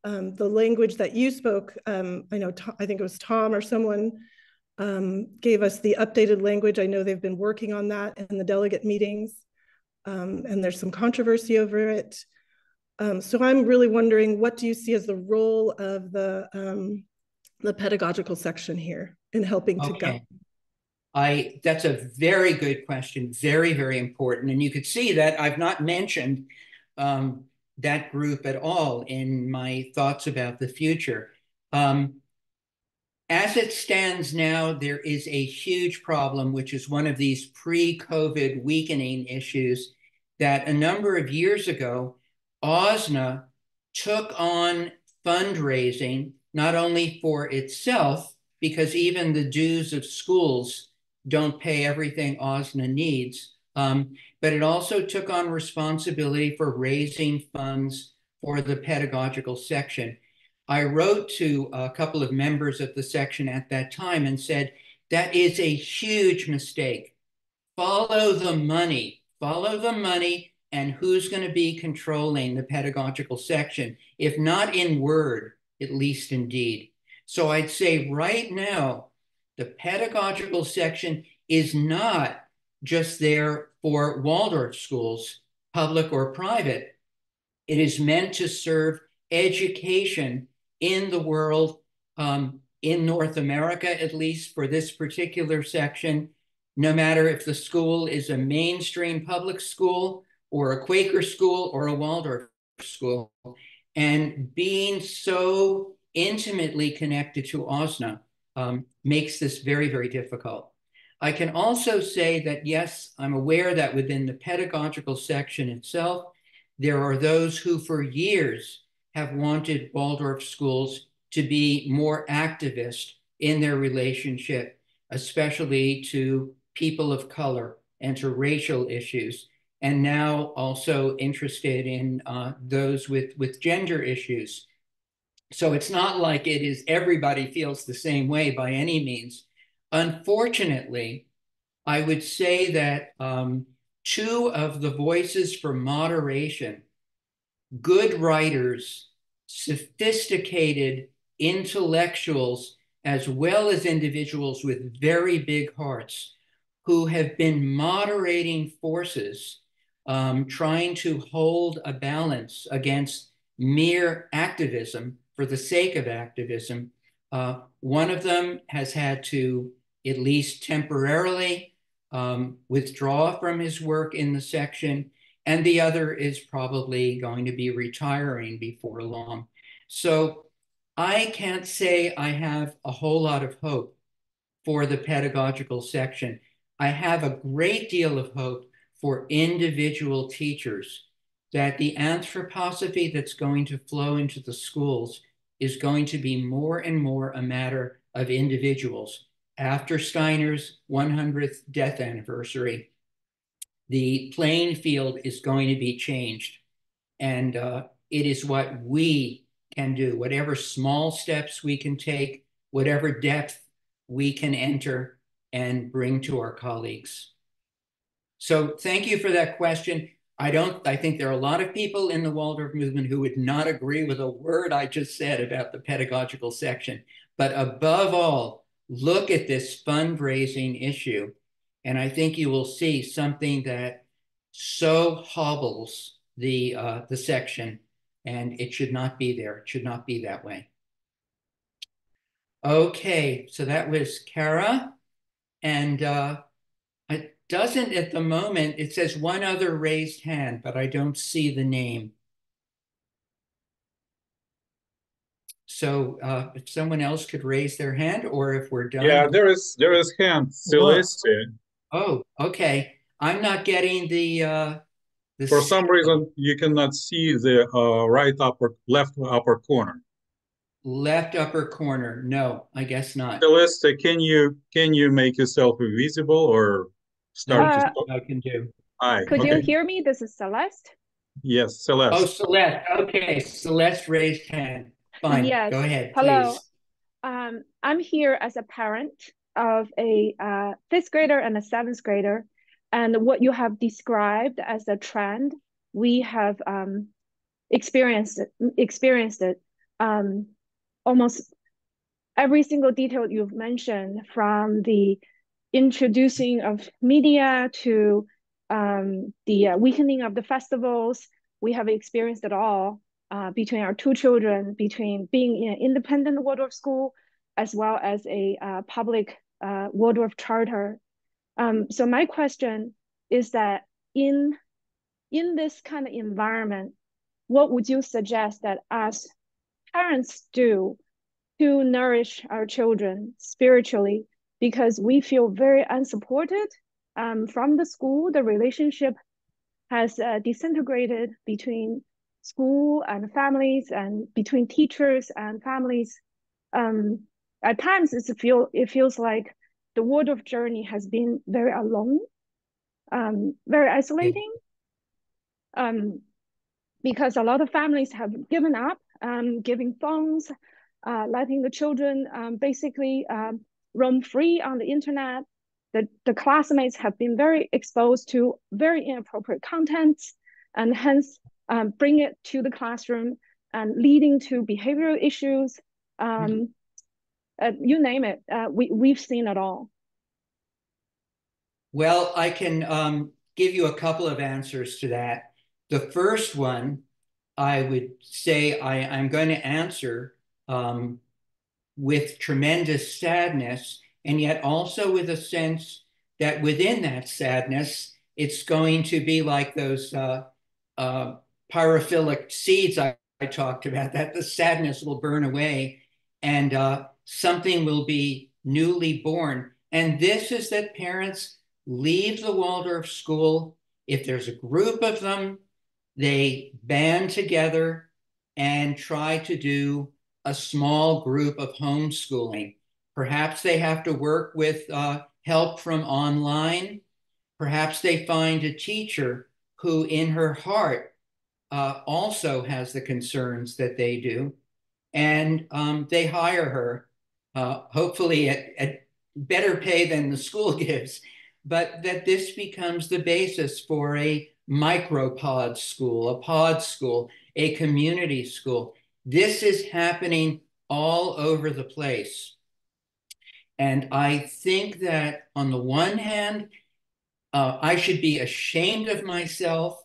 -hmm. the language that you spoke, um, I know, I think it was Tom or someone um, gave us the updated language. I know they've been working on that in the delegate meetings, um, and there's some controversy over it. Um, so I'm really wondering, what do you see as the role of the um, the pedagogical section here in helping okay. to go? I that's a very good question, very very important, and you could see that I've not mentioned um, that group at all in my thoughts about the future. Um, as it stands now, there is a huge problem, which is one of these pre COVID weakening issues that a number of years ago, AWSNA took on fundraising, not only for itself, because even the dues of schools don't pay everything AWSNA needs, um, but it also took on responsibility for raising funds for the pedagogical section. I wrote to a couple of members of the section at that time and said, that is a huge mistake. Follow the money, follow the money and who's going to be controlling the pedagogical section, if not in word, at least in deed. So I'd say right now, the pedagogical section is not just there for Waldorf schools, public or private. It is meant to serve education in the world, um, in North America, at least for this particular section, no matter if the school is a mainstream public school or a Quaker school or a Waldorf school. And being so intimately connected to AWSNA um, makes this very, very difficult. I can also say that, yes, I'm aware that within the pedagogical section itself, there are those who for years have wanted Waldorf schools to be more activist in their relationship, especially to people of color and to racial issues, and now also interested in uh, those with, with gender issues. So it's not like it is everybody feels the same way by any means. Unfortunately, I would say that um, two of the voices for moderation good writers, sophisticated intellectuals, as well as individuals with very big hearts who have been moderating forces, um, trying to hold a balance against mere activism for the sake of activism. Uh, one of them has had to, at least temporarily, um, withdraw from his work in the section and the other is probably going to be retiring before long. So I can't say I have a whole lot of hope for the pedagogical section. I have a great deal of hope for individual teachers that the anthroposophy that's going to flow into the schools is going to be more and more a matter of individuals. After Steiner's 100th death anniversary, the playing field is going to be changed. And uh, it is what we can do, whatever small steps we can take, whatever depth we can enter and bring to our colleagues. So thank you for that question. I don't, I think there are a lot of people in the Waldorf movement who would not agree with a word I just said about the pedagogical section. But above all, look at this fundraising issue. And I think you will see something that so hobbles the uh, the section, and it should not be there. It should not be that way. Okay, so that was Kara, and uh, doesn't at the moment. It says one other raised hand, but I don't see the name. So uh, if someone else could raise their hand, or if we're done. Yeah, there is there is hand Celeste. Oh, okay. I'm not getting the. Uh, the For some reason, you cannot see the uh, right upper left upper corner. left upper corner. No, I guess not. Celeste, can you can you make yourself visible or start Uh, stop? I can do. Hi. Could you hear me? This is Celeste. Yes, Celeste. Oh, Celeste. Okay, Celeste raised hand. Fine. Yes. Go ahead, Hello. please. Um, I'm here as a parent of a uh, fifth grader and a seventh grader. And what you have described as a trend, we have um, experienced it, experienced it um, almost every single detail you've mentioned from the introducing of media to um, the uh, weakening of the festivals. We have experienced it all uh, between our two children, between being in an independent Waldorf school as well as a uh, public uh, Waldorf charter. Um, so my question is that in in this kind of environment, what would you suggest that us parents do to nourish our children spiritually? Because we feel very unsupported um, from the school. The relationship has uh, disintegrated between school and families and between teachers and families. Um, at times it's feel it feels like the Waldorf journey has been very alone, um, very isolating. Um, because a lot of families have given up, um, giving phones, uh, letting the children um, basically um, roam free on the internet. The, the classmates have been very exposed to very inappropriate contents and hence um, bring it to the classroom and leading to behavioral issues. Um, uh, you name it, uh, we, we've seen it all. Well, I can um, give you a couple of answers to that. The first one, I would say I, I'm going to answer um, with tremendous sadness, and yet also with a sense that within that sadness, it's going to be like those uh, uh, pyrophilic seeds I, I, talked about, that the sadness will burn away and uh, something will be newly born. And this is that parents leave the Waldorf school. If there's a group of them, they band together and try to do a small group of homeschooling. Perhaps they have to work with uh, help from online. Perhaps they find a teacher who, in her heart, uh, also has the concerns that they do, and um, they hire her, uh, hopefully at, at better pay than the school [laughs] gives, but that this becomes the basis for a micropod school, a pod school, a community school. This is happening all over the place. And I think that on the one hand, uh, I should be ashamed of myself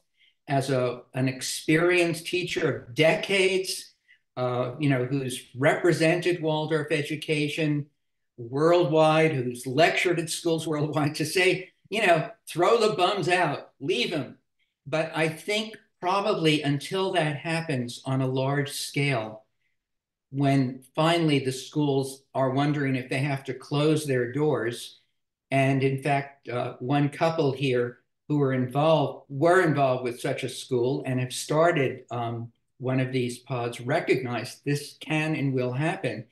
as a, an experienced teacher of decades, uh, you know, who's represented Waldorf education worldwide, who's lectured at schools worldwide, to say, you know, throw the bums out, leave them. But I think probably until that happens on a large scale, when finally the schools are wondering if they have to close their doors. And in fact, uh, one couple here who were involved were involved with such a school and have started um, one of these pods recognize this can and will happen.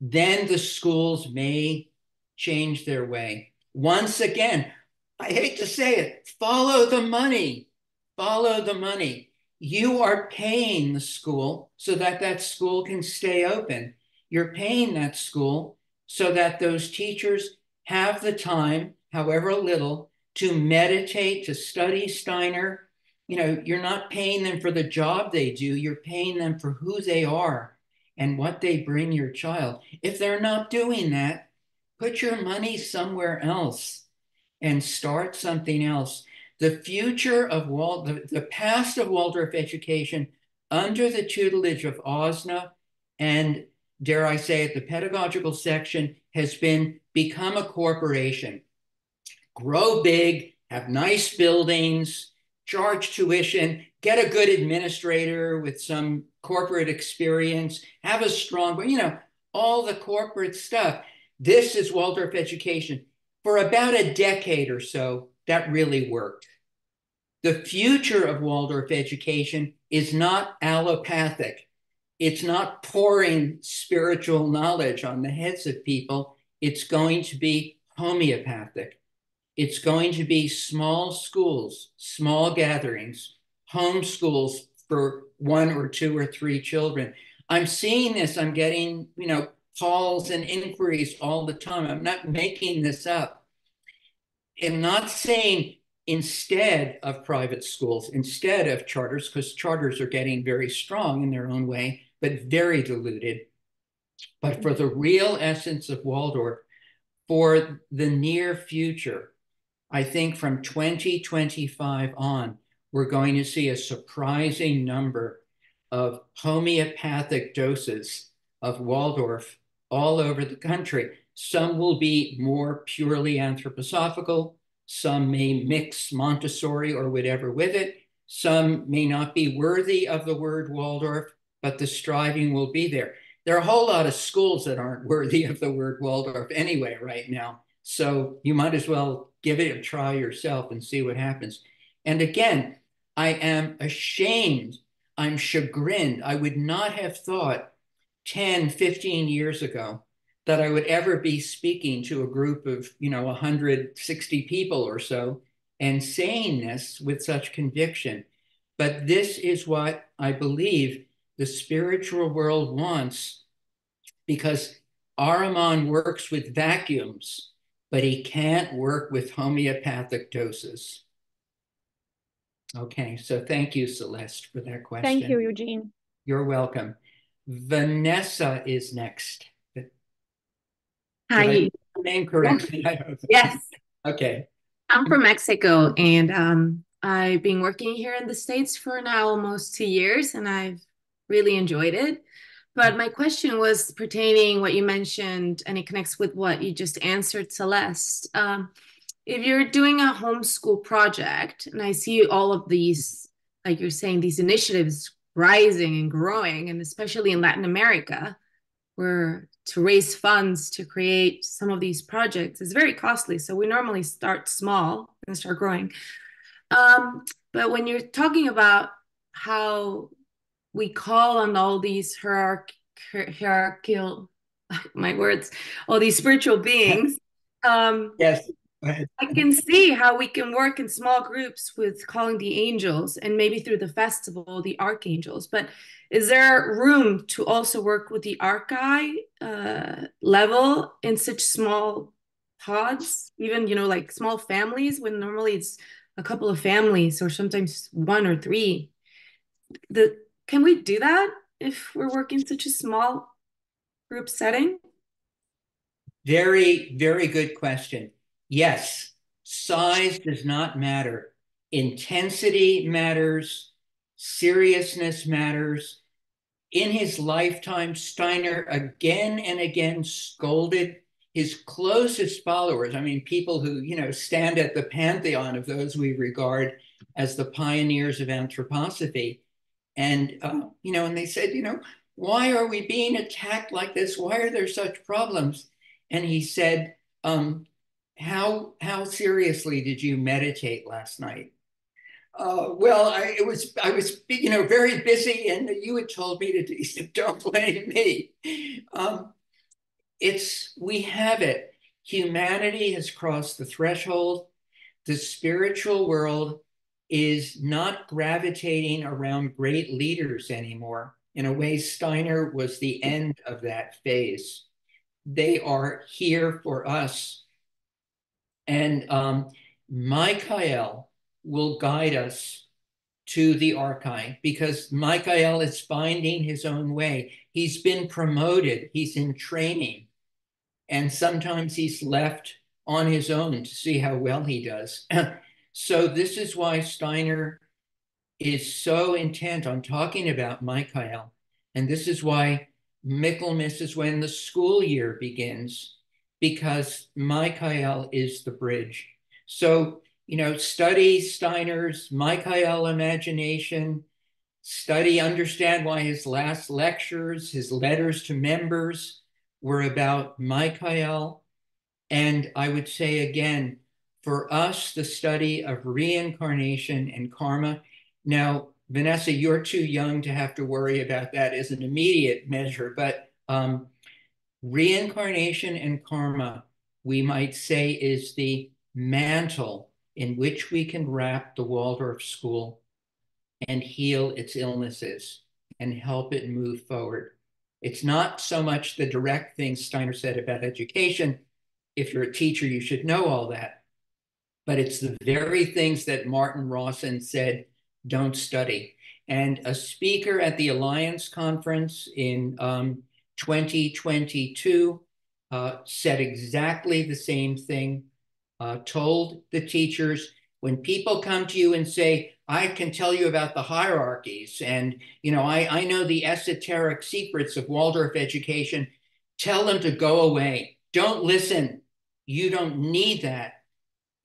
Then the schools may change their way. Once again, I hate to say it, follow the money, follow the money you are paying the school so that that school can stay open. You're paying that school so that those teachers have the time, however little, to meditate, to study Steiner. You know, you're not paying them for the job they do, you're paying them for who they are and what they bring your child. If they're not doing that, put your money somewhere else and start something else. The future of Wal the, the past of Waldorf education under the tutelage of AWSNA and dare I say it, the pedagogical section has been become a corporation. Grow big, have nice buildings, charge tuition, get a good administrator with some corporate experience, have a strong, you know, all the corporate stuff. This is Waldorf education. For about a decade or so, that really worked. The future of Waldorf education is not allopathic. It's not pouring spiritual knowledge on the heads of people. It's going to be homeopathic. It's going to be small schools, small gatherings, home schools for one or two or three children. I'm seeing this. I'm getting, you know, calls and inquiries all the time. I'm not making this up. I'm not saying instead of private schools, instead of charters, because charters are getting very strong in their own way, but very diluted. But for the real essence of Waldorf, for the near future, I think from 2025 on, we're going to see a surprising number of homeopathic doses of Waldorf all over the country. Some will be more purely anthroposophical. Some may mix Montessori or whatever with it. Some may not be worthy of the word Waldorf, but the striving will be there. There are a whole lot of schools that aren't [laughs] worthy of the word Waldorf anyway right now. So you might as well give it a try yourself and see what happens. And again, I am ashamed. I'm chagrined. I would not have thought 10, 15 years ago that I would ever be speaking to a group of, you know, 160 people or so and saying this with such conviction. But this is what I believe the spiritual world wants because Ahriman works with vacuums, but he can't work with homeopathic doses. Okay, so thank you, Celeste, for that question. Thank you, Eugene. You're welcome. Vanessa is next. Hi. Name correctly. [laughs] yes. Okay. I'm from Mexico and um, I've been working here in the States for now almost two years and I've really enjoyed it. But my question was pertaining what you mentioned, and it connects with what you just answered, Celeste. Um, if you're doing a homeschool project, and I see all of these, like you're saying, these initiatives rising and growing, and especially in Latin America, where to raise funds to create some of these projects is very costly. So we normally start small and start growing. Um, but when you're talking about how we call on all these hierarch- hierarchical, [laughs] my words, all these spiritual beings. Um, yes. I can see how we can work in small groups with calling the angels and maybe through the festival, the archangels. But is there room to also work with the archai uh, level in such small pods, even, you know, like small families when normally it's a couple of families or sometimes one or three? The, can we do that if we're working such a small group setting? Very, very good question. Yes, size does not matter. Intensity matters, seriousness matters. In his lifetime, Steiner again and again scolded his closest followers. I mean, people who, you know, stand at the pantheon of those we regard as the pioneers of anthroposophy. And, uh, you know, and they said, you know, why are we being attacked like this? Why are there such problems? And he said, um, how how seriously did you meditate last night? Uh, well, I it was I was you know very busy, and you had told me to do. [laughs] Don't blame me. Um, it's we have it. Humanity has crossed the threshold. The spiritual world is not gravitating around great leaders anymore. In a way, Steiner was the end of that phase. They are here for us and um, Michael will guide us to the archai because Michael is finding his own way. He's been promoted, he's in training. And sometimes he's left on his own to see how well he does. [clears throat] so this is why Steiner is so intent on talking about Michael. And this is why Michaelmas is when the school year begins, because Michael is the bridge. So, you know, study Steiner's Michael imagination, study, understand why his last lectures, his letters to members were about Michael. And I would say again, for us, the study of reincarnation and karma. Now, Vanessa, you're too young to have to worry about that as an immediate measure, but um, reincarnation and karma, we might say, is the mantle in which we can wrap the Waldorf School and heal its illnesses and help it move forward. It's not so much the direct things Steiner said about education. If you're a teacher, you should know all that. But it's the very things that Martyn Rawson said don't study. And a speaker at the Alliance Conference in um, 2022 uh, said exactly the same thing, uh, told the teachers, when people come to you and say, I can tell you about the hierarchies and, you know, I, I know the esoteric secrets of Waldorf education. Tell them to go away. Don't listen. You don't need that.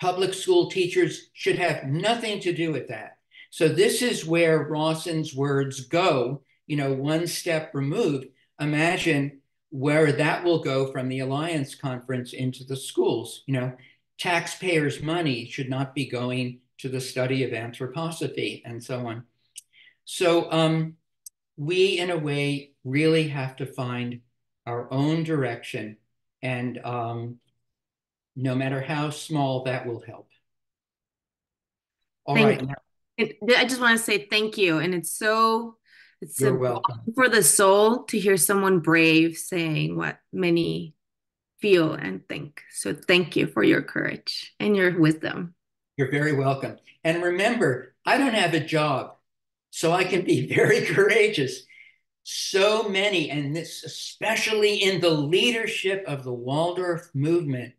Public school teachers should have nothing to do with that. So this is where Rawson's words go, you know, one step removed. Imagine where that will go from the Alliance Conference into the schools. You know, taxpayers' money should not be going to the study of anthroposophy and so on. So um, we, in a way, really have to find our own direction. And um, no matter how small, that will help. All thank right. I just want to say thank you. And it's so, it's You're welcome. for the soul to hear someone brave saying what many feel and think. So thank you for your courage and your wisdom. You're very welcome. And remember, I don't have a job, so I can be [laughs] very courageous. So many, and this especially in the leadership of the Waldorf movement,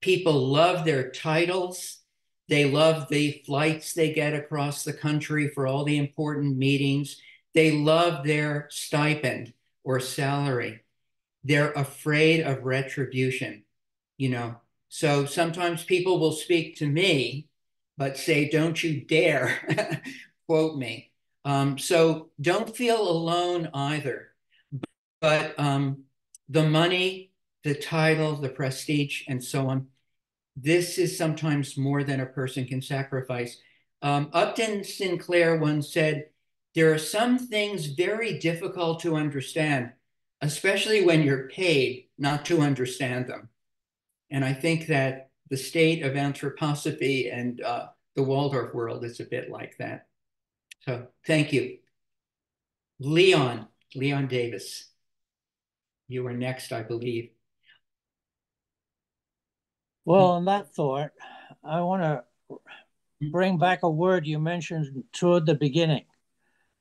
people love their titles. They love the flights they get across the country for all the important meetings. They love their stipend or salary. They're afraid of retribution, you know. So sometimes people will speak to me but say, don't you dare [laughs] quote me. Um, so don't feel alone either. But um, the money, the title, the prestige, and so on, this is sometimes more than a person can sacrifice. Um, Upton Sinclair once said, there are some things very difficult to understand, especially when you're paid not to understand them. And I think that the state of anthroposophy and uh, the Waldorf world is a bit like that. So thank you. Leon, Leon Davis, you are next, I believe. Well, on that thought, I want to bring back a word you mentioned toward the beginning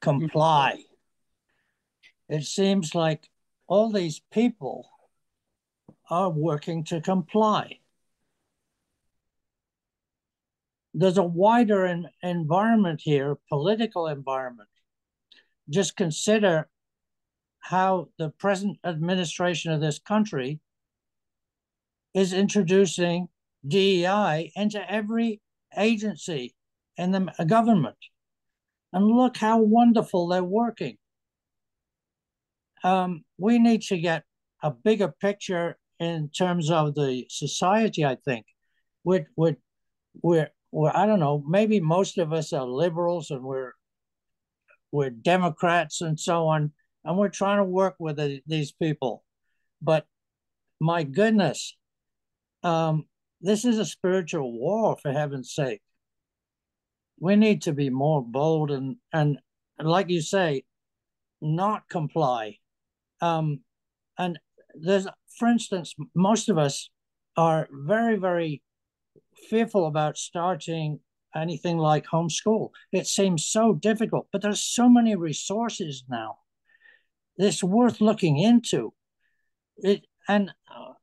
comply. Mm-hmm. It seems like all these people are working to comply. there's a wider in, environment here, political environment. Just consider how the present administration of this country is introducing DEI into every agency in the government. And look how wonderful they're working. Um, we need to get a bigger picture in terms of the society, I think. We're, we're, we're well, I don't know, maybe most of us are liberals and we're we're Democrats and so on, and we're trying to work with the, these people. But my goodness, um, this is a spiritual war for heaven's sake. We need to be more bold and and, like you say, not comply. Um, and there's, for instance, most of us are very, very fearful about starting anything like homeschool. It seems so difficult, but there's so many resources now. It's worth looking into. It and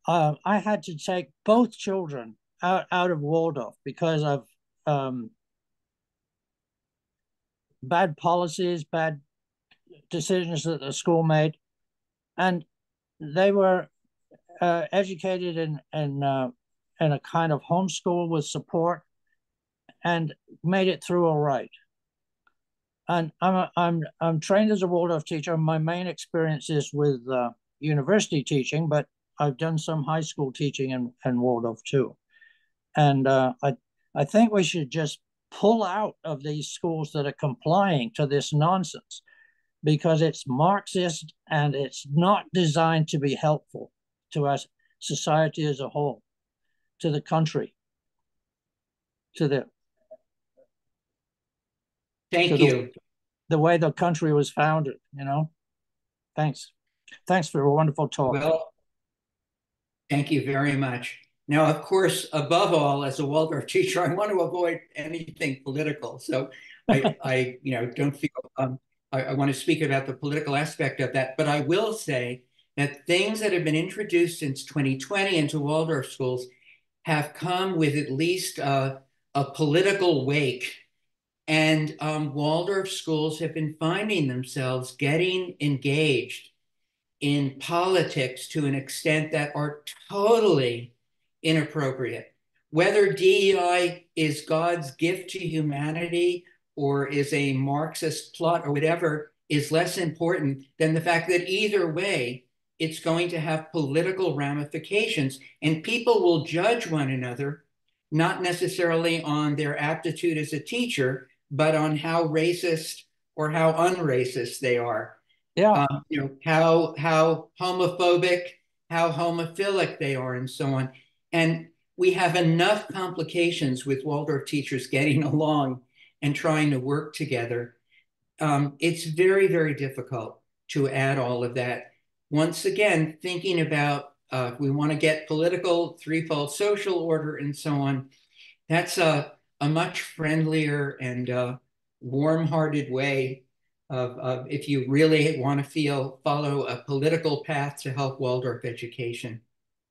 uh, I had to take both children out, out of Waldorf because of um, bad policies, bad decisions that the school made. And they were uh, educated in, in, uh, in a kind of homeschool with support and made it through all right. And I'm, a, I'm, I'm trained as a Waldorf teacher. My main experience is with uh, university teaching, but I've done some high school teaching in, in Waldorf too. And uh, I, I think we should just pull out of these schools that are complying to this nonsense because it's Marxist and it's not designed to be helpful to us society as a whole, to the country, to the Thank to you. The, the way the country was founded, you know. Thanks. Thanks for a wonderful talk. Well, thank you very much. Now, of course, above all, as a Waldorf teacher, [laughs] I want to avoid anything political. So I, I you know, don't feel um, I, I want to speak about the political aspect of that. But I will say that things that have been introduced since 2020 into Waldorf schools have come with at least uh, a political wake. And um, Waldorf schools have been finding themselves getting engaged in politics to an extent that are totally inappropriate. Whether DEI is God's gift to humanity or is a Marxist plot or whatever is less important than the fact that either way, it's going to have political ramifications and people will judge one another, not necessarily on their aptitude as a teacher, but on how racist or how unracist they are. Yeah. Um, you know, how, how homophobic, how homophilic they are and so on. And we have enough complications with Waldorf teachers getting [laughs] along and trying to work together. Um, it's very, very difficult to add all of that. Once again, thinking about uh, we want to get political, threefold social order, and so on. That's a, a much friendlier and uh, warm-hearted way of, of if you really want to feel follow a political path to help Waldorf education.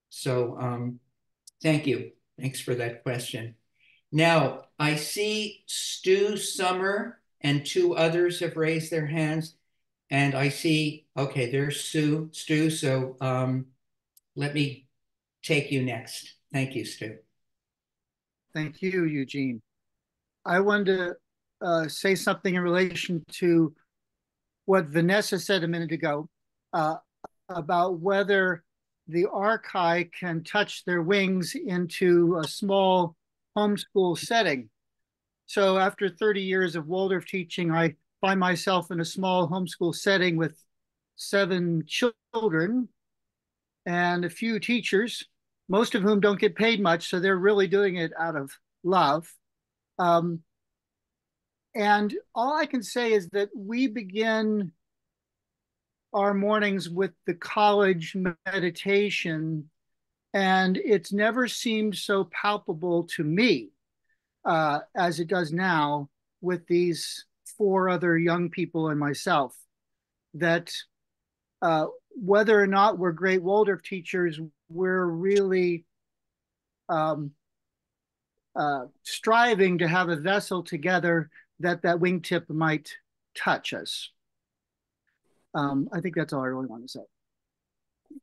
So um, thank you. Thanks for that question. Now, I see Stu Summer and two others have raised their hands. And I see, okay, there's Sue, Stu. So um, let me take you next. Thank you, Stu. Thank you, Eugene. I wanted to uh, say something in relation to what Vanessa said a minute ago uh, about whether the archai can touch their wings into a small homeschool setting. So after 30 years of Waldorf teaching, I find myself in a small homeschool setting with seven children and a few teachers, most of whom don't get paid much. So they're really doing it out of love. Um, and all I can say is that we begin our mornings with the college meditation, and it's never seemed so palpable to me uh, as it does now with these four other young people and myself that uh, whether or not we're great Waldorf teachers, we're really um, uh, striving to have a vessel together that that wingtip might touch us. Um, I think that's all I really want to say.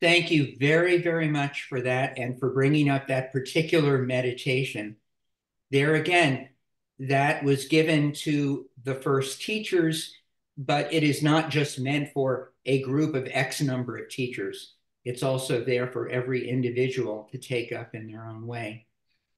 Thank you very, very much for that and for bringing up that particular meditation. There again, that was given to the first teachers, but it is not just meant for a group of X number of teachers. It's also there for every individual to take up in their own way.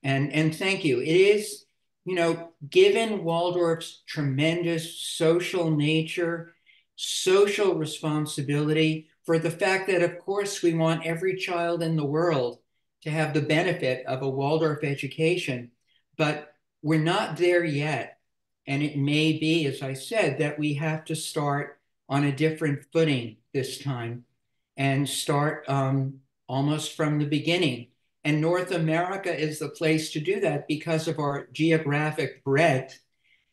And, and thank you. It is, you know, given Waldorf's tremendous social nature, social responsibility, for the fact that, of course, we want every child in the world to have the benefit of a Waldorf education, but we're not there yet. And it may be, as I said, that we have to start on a different footing this time and start um, almost from the beginning. And North America is the place to do that because of our geographic breadth,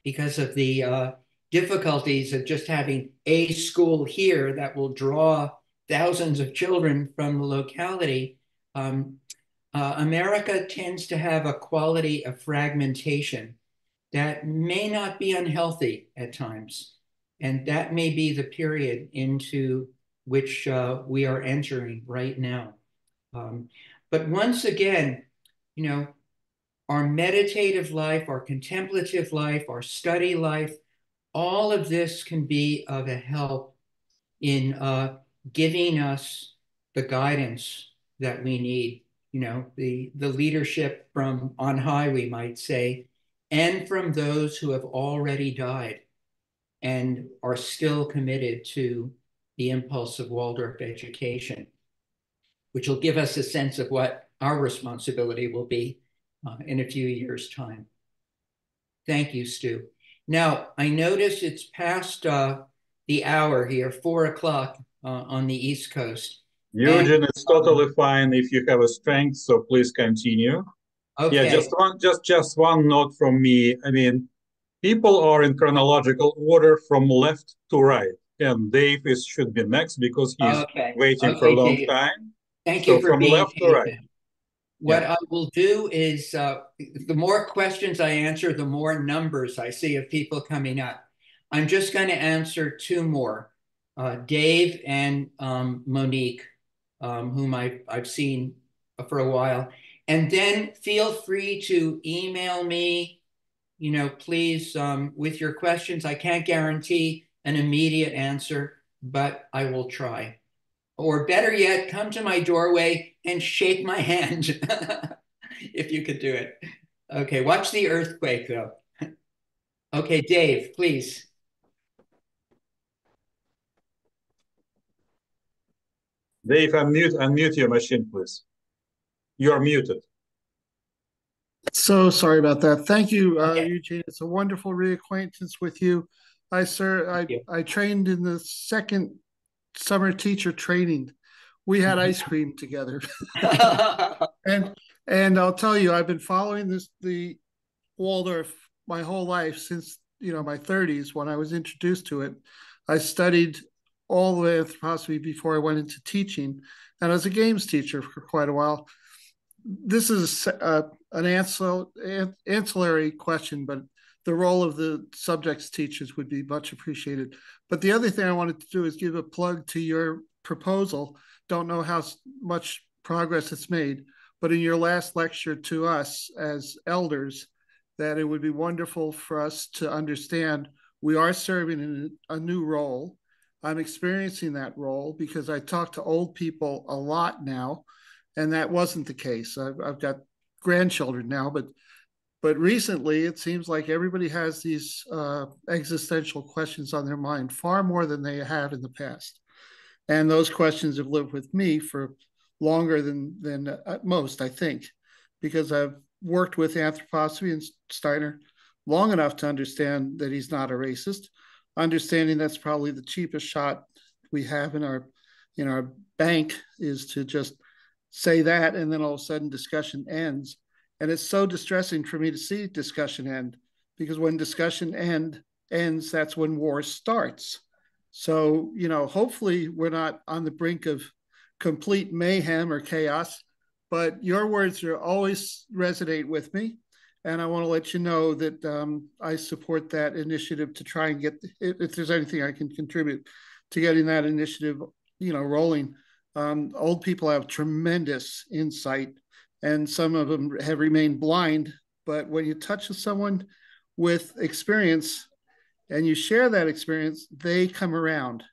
because of the uh, difficulties of just having a school here that will draw thousands of children from the locality. um, uh, America tends to have a quality of fragmentation that may not be unhealthy at times. And that may be the period into which uh, we are entering right now. Um, but once again, you know, our meditative life, our contemplative life, our study life, all of this can be of a help in uh, giving us the guidance that we need, you know, the, the leadership from on high, we might say, and from those who have already died and are still committed to the impulse of Waldorf education, which will give us a sense of what our responsibility will be uh, in a few years' time. Thank you, Stu. Now, I notice it's past uh, the hour here, four o'clock uh, on the East Coast. Eugene, and, it's totally fine if you have a strength, so please continue. Okay. Yeah, just one, just just one note from me. I mean, people are in chronological order from left to right, and Dave is should be next because he's okay. waiting okay, for a long Dave. time. Thank so you for from being left patient. to right. What yeah. I will do is, uh, the more questions I answer, the more numbers I see of people coming up. I'm just going to answer two more, uh, Dave and um, Monique, um, whom I, I've seen for a while. And then feel free to email me, you know, please, um, with your questions. I can't guarantee an immediate answer, but I will try. Or better yet, come to my doorway and shake my hand [laughs] if you could do it. Okay, watch the earthquake though. Okay, Dave, please. Dave, unmute, unmute your machine, please. You are muted. So sorry about that. Thank you, uh, okay. Eugene. It's a wonderful reacquaintance with you. I sir, I, I trained in the second summer teacher training. We had ice cream together. [laughs] [laughs] and and I'll tell you, I've been following this the Waldorf my whole life since you know my 30s when I was introduced to it. I studied all the way anthroposophy before I went into teaching, and as a games teacher for quite a while. This is uh, an ancillary question, but the role of the subjects teachers would be much appreciated. But the other thing I wanted to do is give a plug to your proposal. Don't know how much progress it's made, but in your last lecture to us as elders, that it would be wonderful for us to understand we are serving in a new role. I'm experiencing that role because I talk to old people a lot now, and that wasn't the case. I've, I've got grandchildren now, but but recently, it seems like everybody has these uh, existential questions on their mind far more than they have in the past. And those questions have lived with me for longer than, than uh, most, I think, because I've worked with anthroposophy and Steiner long enough to understand that he's not a racist, understanding that's probably the cheapest shot we have in our in our bank is to just say that and then all of a sudden discussion ends and it's so distressing for me to see discussion end because when discussion end ends, that's when war starts. So, you know, hopefully we're not on the brink of complete mayhem or chaos, but your words are always resonate with me. And I want to let you know that um, I support that initiative to try and get, if, there's anything I can contribute to getting that initiative, you know, rolling. Um, old people have tremendous insight and some of them have remained blind. But when you touch with someone with experience and you share that experience, they come around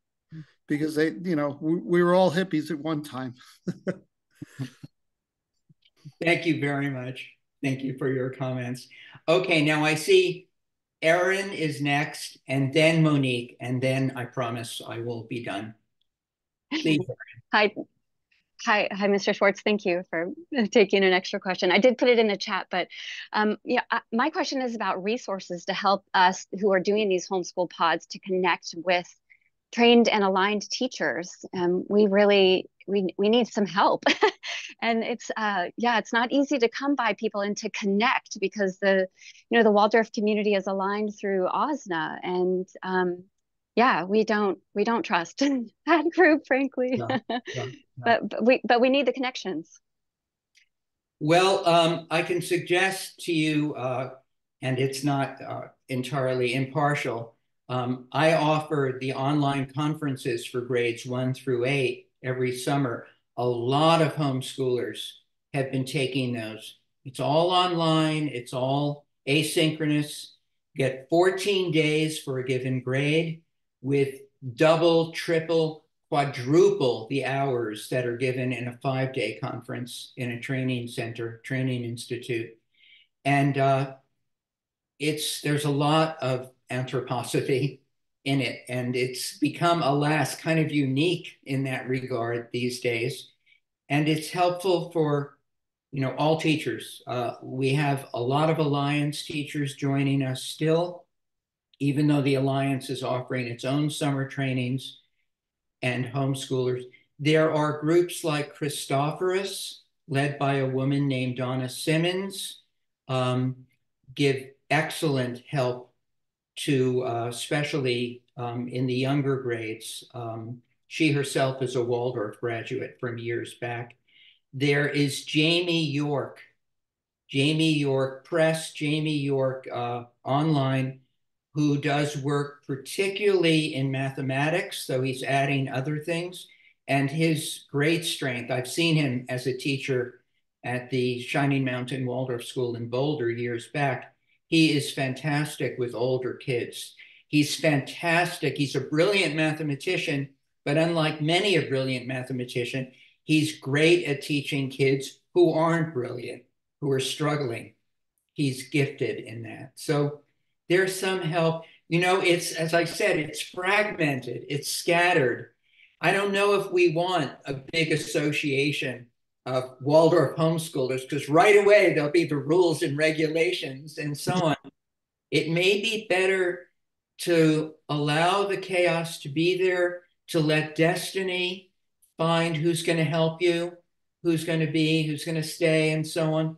because they, you know, we, we were all hippies at one time. [laughs] Thank you very much. Thank you for your comments. Okay, now I see Erin is next, and then Monique, and then I promise I will be done. Please. Hi, Hi, hi, Mr. Schwartz. Thank you for taking an extra question. I did put it in the chat, but um, yeah, my question is about resources to help us who are doing these homeschool pods to connect with trained and aligned teachers. Um, we really we we need some help, [laughs] and it's uh, yeah, it's not easy to come by people and to connect because the you know the Waldorf community is aligned through AWSNA, and um, yeah, we don't we don't trust [laughs] that group, frankly. Yeah, yeah, yeah. But, we but we need the connections. Well, um, I can suggest to you, uh, and it's not uh, entirely impartial, um, I offer the online conferences for grades one through eight every summer. A lot of homeschoolers have been taking those. It's all online, it's all asynchronous. Get 14 days for a given grade with double, triple, quadruple the hours that are given in a five day conference in a training center, training institute. And uh, it's there's a lot of anthroposophy in it. And it's become, alas, kind of unique in that regard these days. And it's helpful for, you know, all teachers. Uh, we have a lot of Alliance teachers joining us still, even though the Alliance is offering its own summer trainings and homeschoolers. There are groups like Christopherus, led by a woman named Donna Simmons, um, give excellent help to uh, especially um, in the younger grades. Um, she herself is a Waldorf graduate from years back. There is Jamie York, Jamie York Press, Jamie York uh, Online, who does work particularly in mathematics, so he's adding other things. And his great strength, I've seen him as a teacher at the Shining Mountain Waldorf School in Boulder years back he is fantastic with older kids. He's fantastic. He's a brilliant mathematician, but unlike many a brilliant mathematician, he's great at teaching kids who aren't brilliant, who are struggling. He's gifted in that. So there's some help. You know, it's, as I said, it's fragmented, it's scattered. I don't know if we want a big association of Waldorf homeschoolers because right away there'll be the rules and regulations and so on. It may be better to allow the chaos to be there, to let destiny find who's going to help you, who's going to be, who's going to stay, and so on.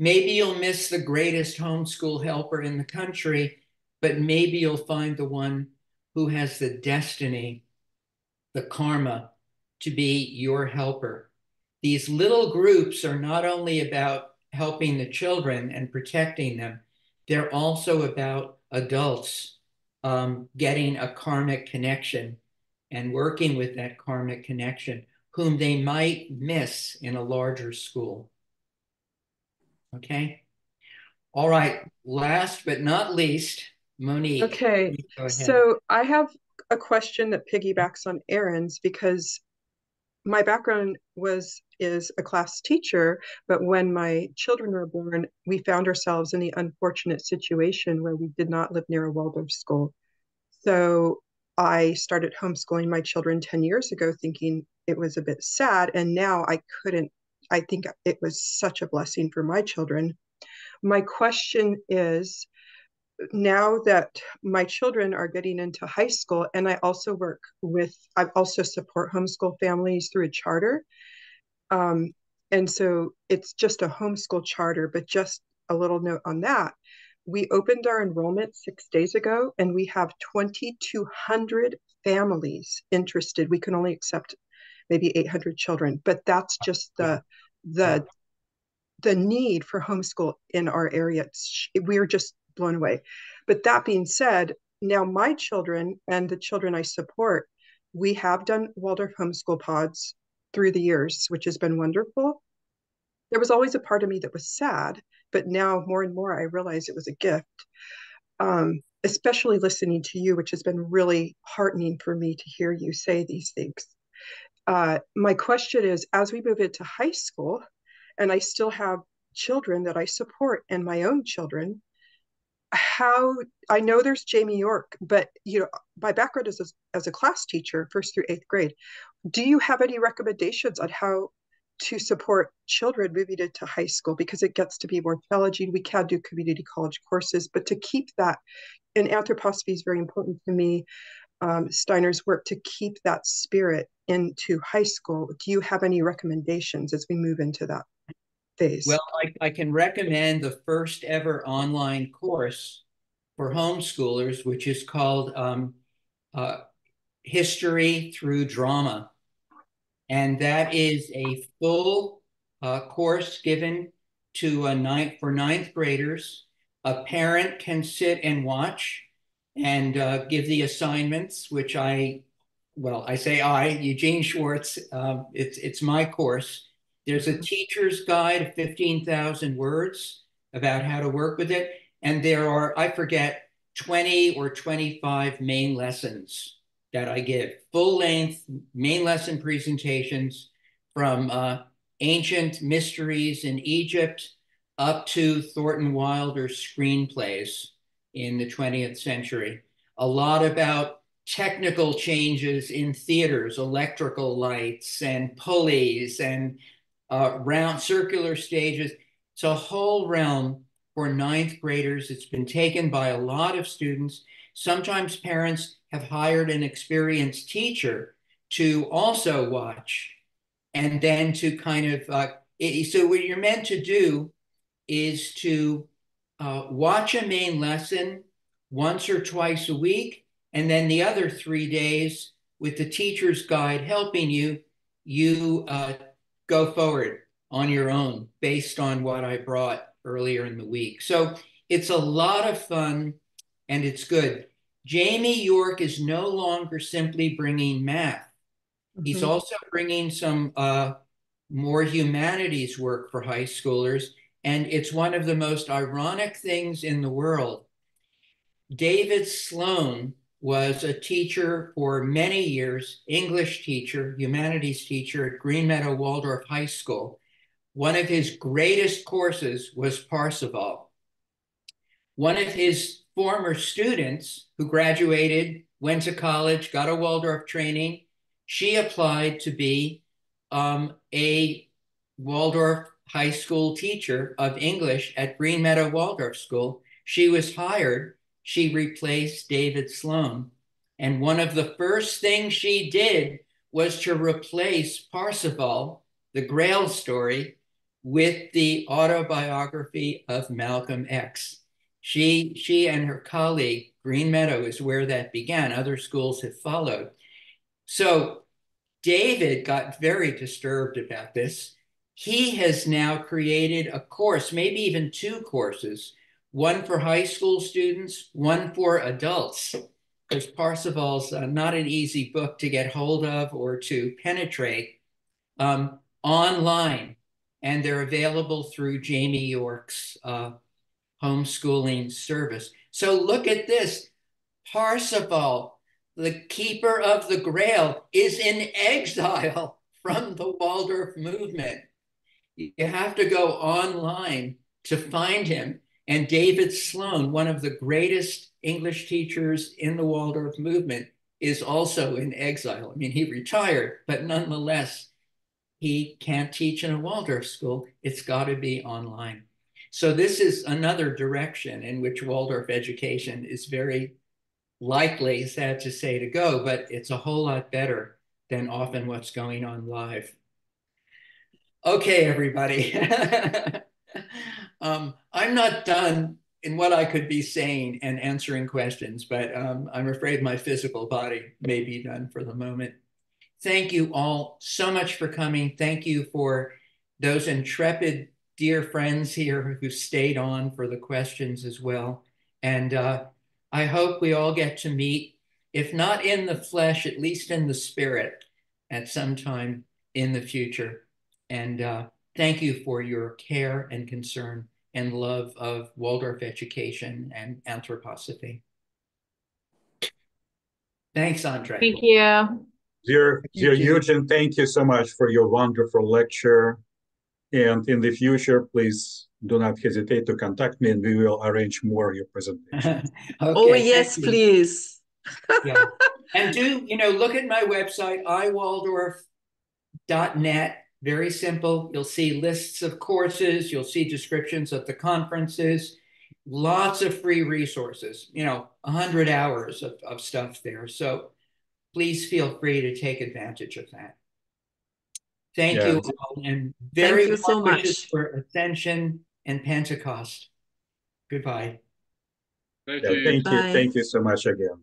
Maybe you'll miss the greatest homeschool helper in the country, but maybe you'll find the one who has the destiny, the karma to be your helper these little groups are not only about helping the children and protecting them, they're also about adults um, getting a karmic connection and working with that karmic connection, whom they might miss in a larger school. Okay. All right. Last but not least, Monique. Okay. So I have a question that piggybacks on Aaron's because my background was is a class teacher but when my children were born we found ourselves in the unfortunate situation where we did not live near a waldorf school so i started homeschooling my children 10 years ago thinking it was a bit sad and now i couldn't i think it was such a blessing for my children. My question is now that my children are getting into high school and i also work with i also support homeschool families through a charter um, and so it's just a homeschool charter but just a little note on that. We opened our enrollment six days ago and we have 2200 families interested. We can only accept maybe 800 children but that's just the the the need for homeschool in our area we're just blown away. But that being said, now my children and the children I support, we have done Waldorf homeschool pods through the years, which has been wonderful. There was always a part of me that was sad, but now more and more I realize it was a gift. Um, especially listening to you, which has been really heartening for me to hear you say these things. Uh, my question is as we move into high school, and I still have children that I support and my own children, how I know there's Jamie York, but you know, my background is as, as a class teacher, first through eighth grade. Do you have any recommendations on how to support children moving into high school because it gets to be more challenging? We can do community college courses, but to keep that, and anthroposophy is very important to me. Um, Steiner's work to keep that spirit into high school. Do you have any recommendations as we move into that? phase? Well, I, I can recommend the first ever online course for homeschoolers, which is called um, uh, History Through Drama. And that is a full uh, course given to a ninth for ninth graders. A parent can sit and watch and uh, give the assignments, which I, well, I say I, Eugene Schwartz, uh, it's, it's my course. There's a teacher's guide of 15,000 words about how to work with it. And there are, I forget, 20 or 25 main lessons that I give, full length main lesson presentations from uh, ancient mysteries in Egypt up to Thornton Wilder's screenplays in the 20th century. A lot about technical changes in theaters, electrical lights and pulleys and uh, round circular stages. It's a whole realm for ninth graders. It's been taken by a lot of students. Sometimes parents have hired an experienced teacher to also watch and then to kind of, uh, it, so what you're meant to do is to uh, watch a main lesson once or twice a week, and then the other three days with the teacher's guide helping you, you uh, go forward on your own based on what I brought earlier in the week. So it's a lot of fun and it's good. Jamie York is no longer simply bringing math. Mm-hmm. He's also bringing some uh, more humanities work for high schoolers. And it's one of the most ironic things in the world. David Sloan was a teacher for many years, English teacher, humanities teacher at Green Meadow Waldorf High School. One of his greatest courses was Parsifal. One of his former students who graduated, went to college, got a Waldorf training, she applied to be um, a Waldorf high school teacher of English at Green Meadow Waldorf School. She was hired. She replaced David Sloan. And one of the first things she did was to replace Parsifal, the Grail story, with the autobiography of Malcolm X. She, she and her colleague, Green Meadow, is where that began. Other schools have followed. So David got very disturbed about this. He has now created a course, maybe even two courses, one for high school students, one for adults, because Parsifal's uh, not an easy book to get hold of or to penetrate um, online. And they're available through Jamie York's uh, homeschooling service. So look at this. Parsifal the keeper of the grail, is in exile [laughs] from the Waldorf movement. You have to go online to find him. And David Sloan, one of the greatest English teachers in the Waldorf movement, is also in exile. I mean, he retired, but nonetheless, he can't teach in a Waldorf school. It's got to be online. So this is another direction in which Waldorf education is very likely, sad to say, to go, but it's a whole lot better than often what's going on live. Okay, everybody. [laughs] um, I'm not done in what I could be saying and answering questions, but um, I'm afraid my physical body may be done for the moment. Thank you all so much for coming. Thank you for those intrepid dear friends here who stayed on for the questions as well. And uh, I hope we all get to meet, if not in the flesh, at least in the spirit at some time in the future. And uh, thank you for your care and concern and love of Waldorf education and anthroposophy. Thanks, Andre. Thank you. Dear, dear Eugene, thank you so much for your wonderful lecture. And in the future, please do not hesitate to contact me and we will arrange more of your presentation. [laughs] okay, oh, yes, please. [laughs] yeah. And do, you know, look at my website, iwaldorf.net. Very simple. You'll see lists of courses. You'll see descriptions of the conferences. Lots of free resources, you know, 100 hours of, of stuff there. So please feel free to take advantage of that. Thank yeah. you all, and very Thank you so much for Ascension and Pentecost. Goodbye. Thank you. Thank you. Thank you so much again.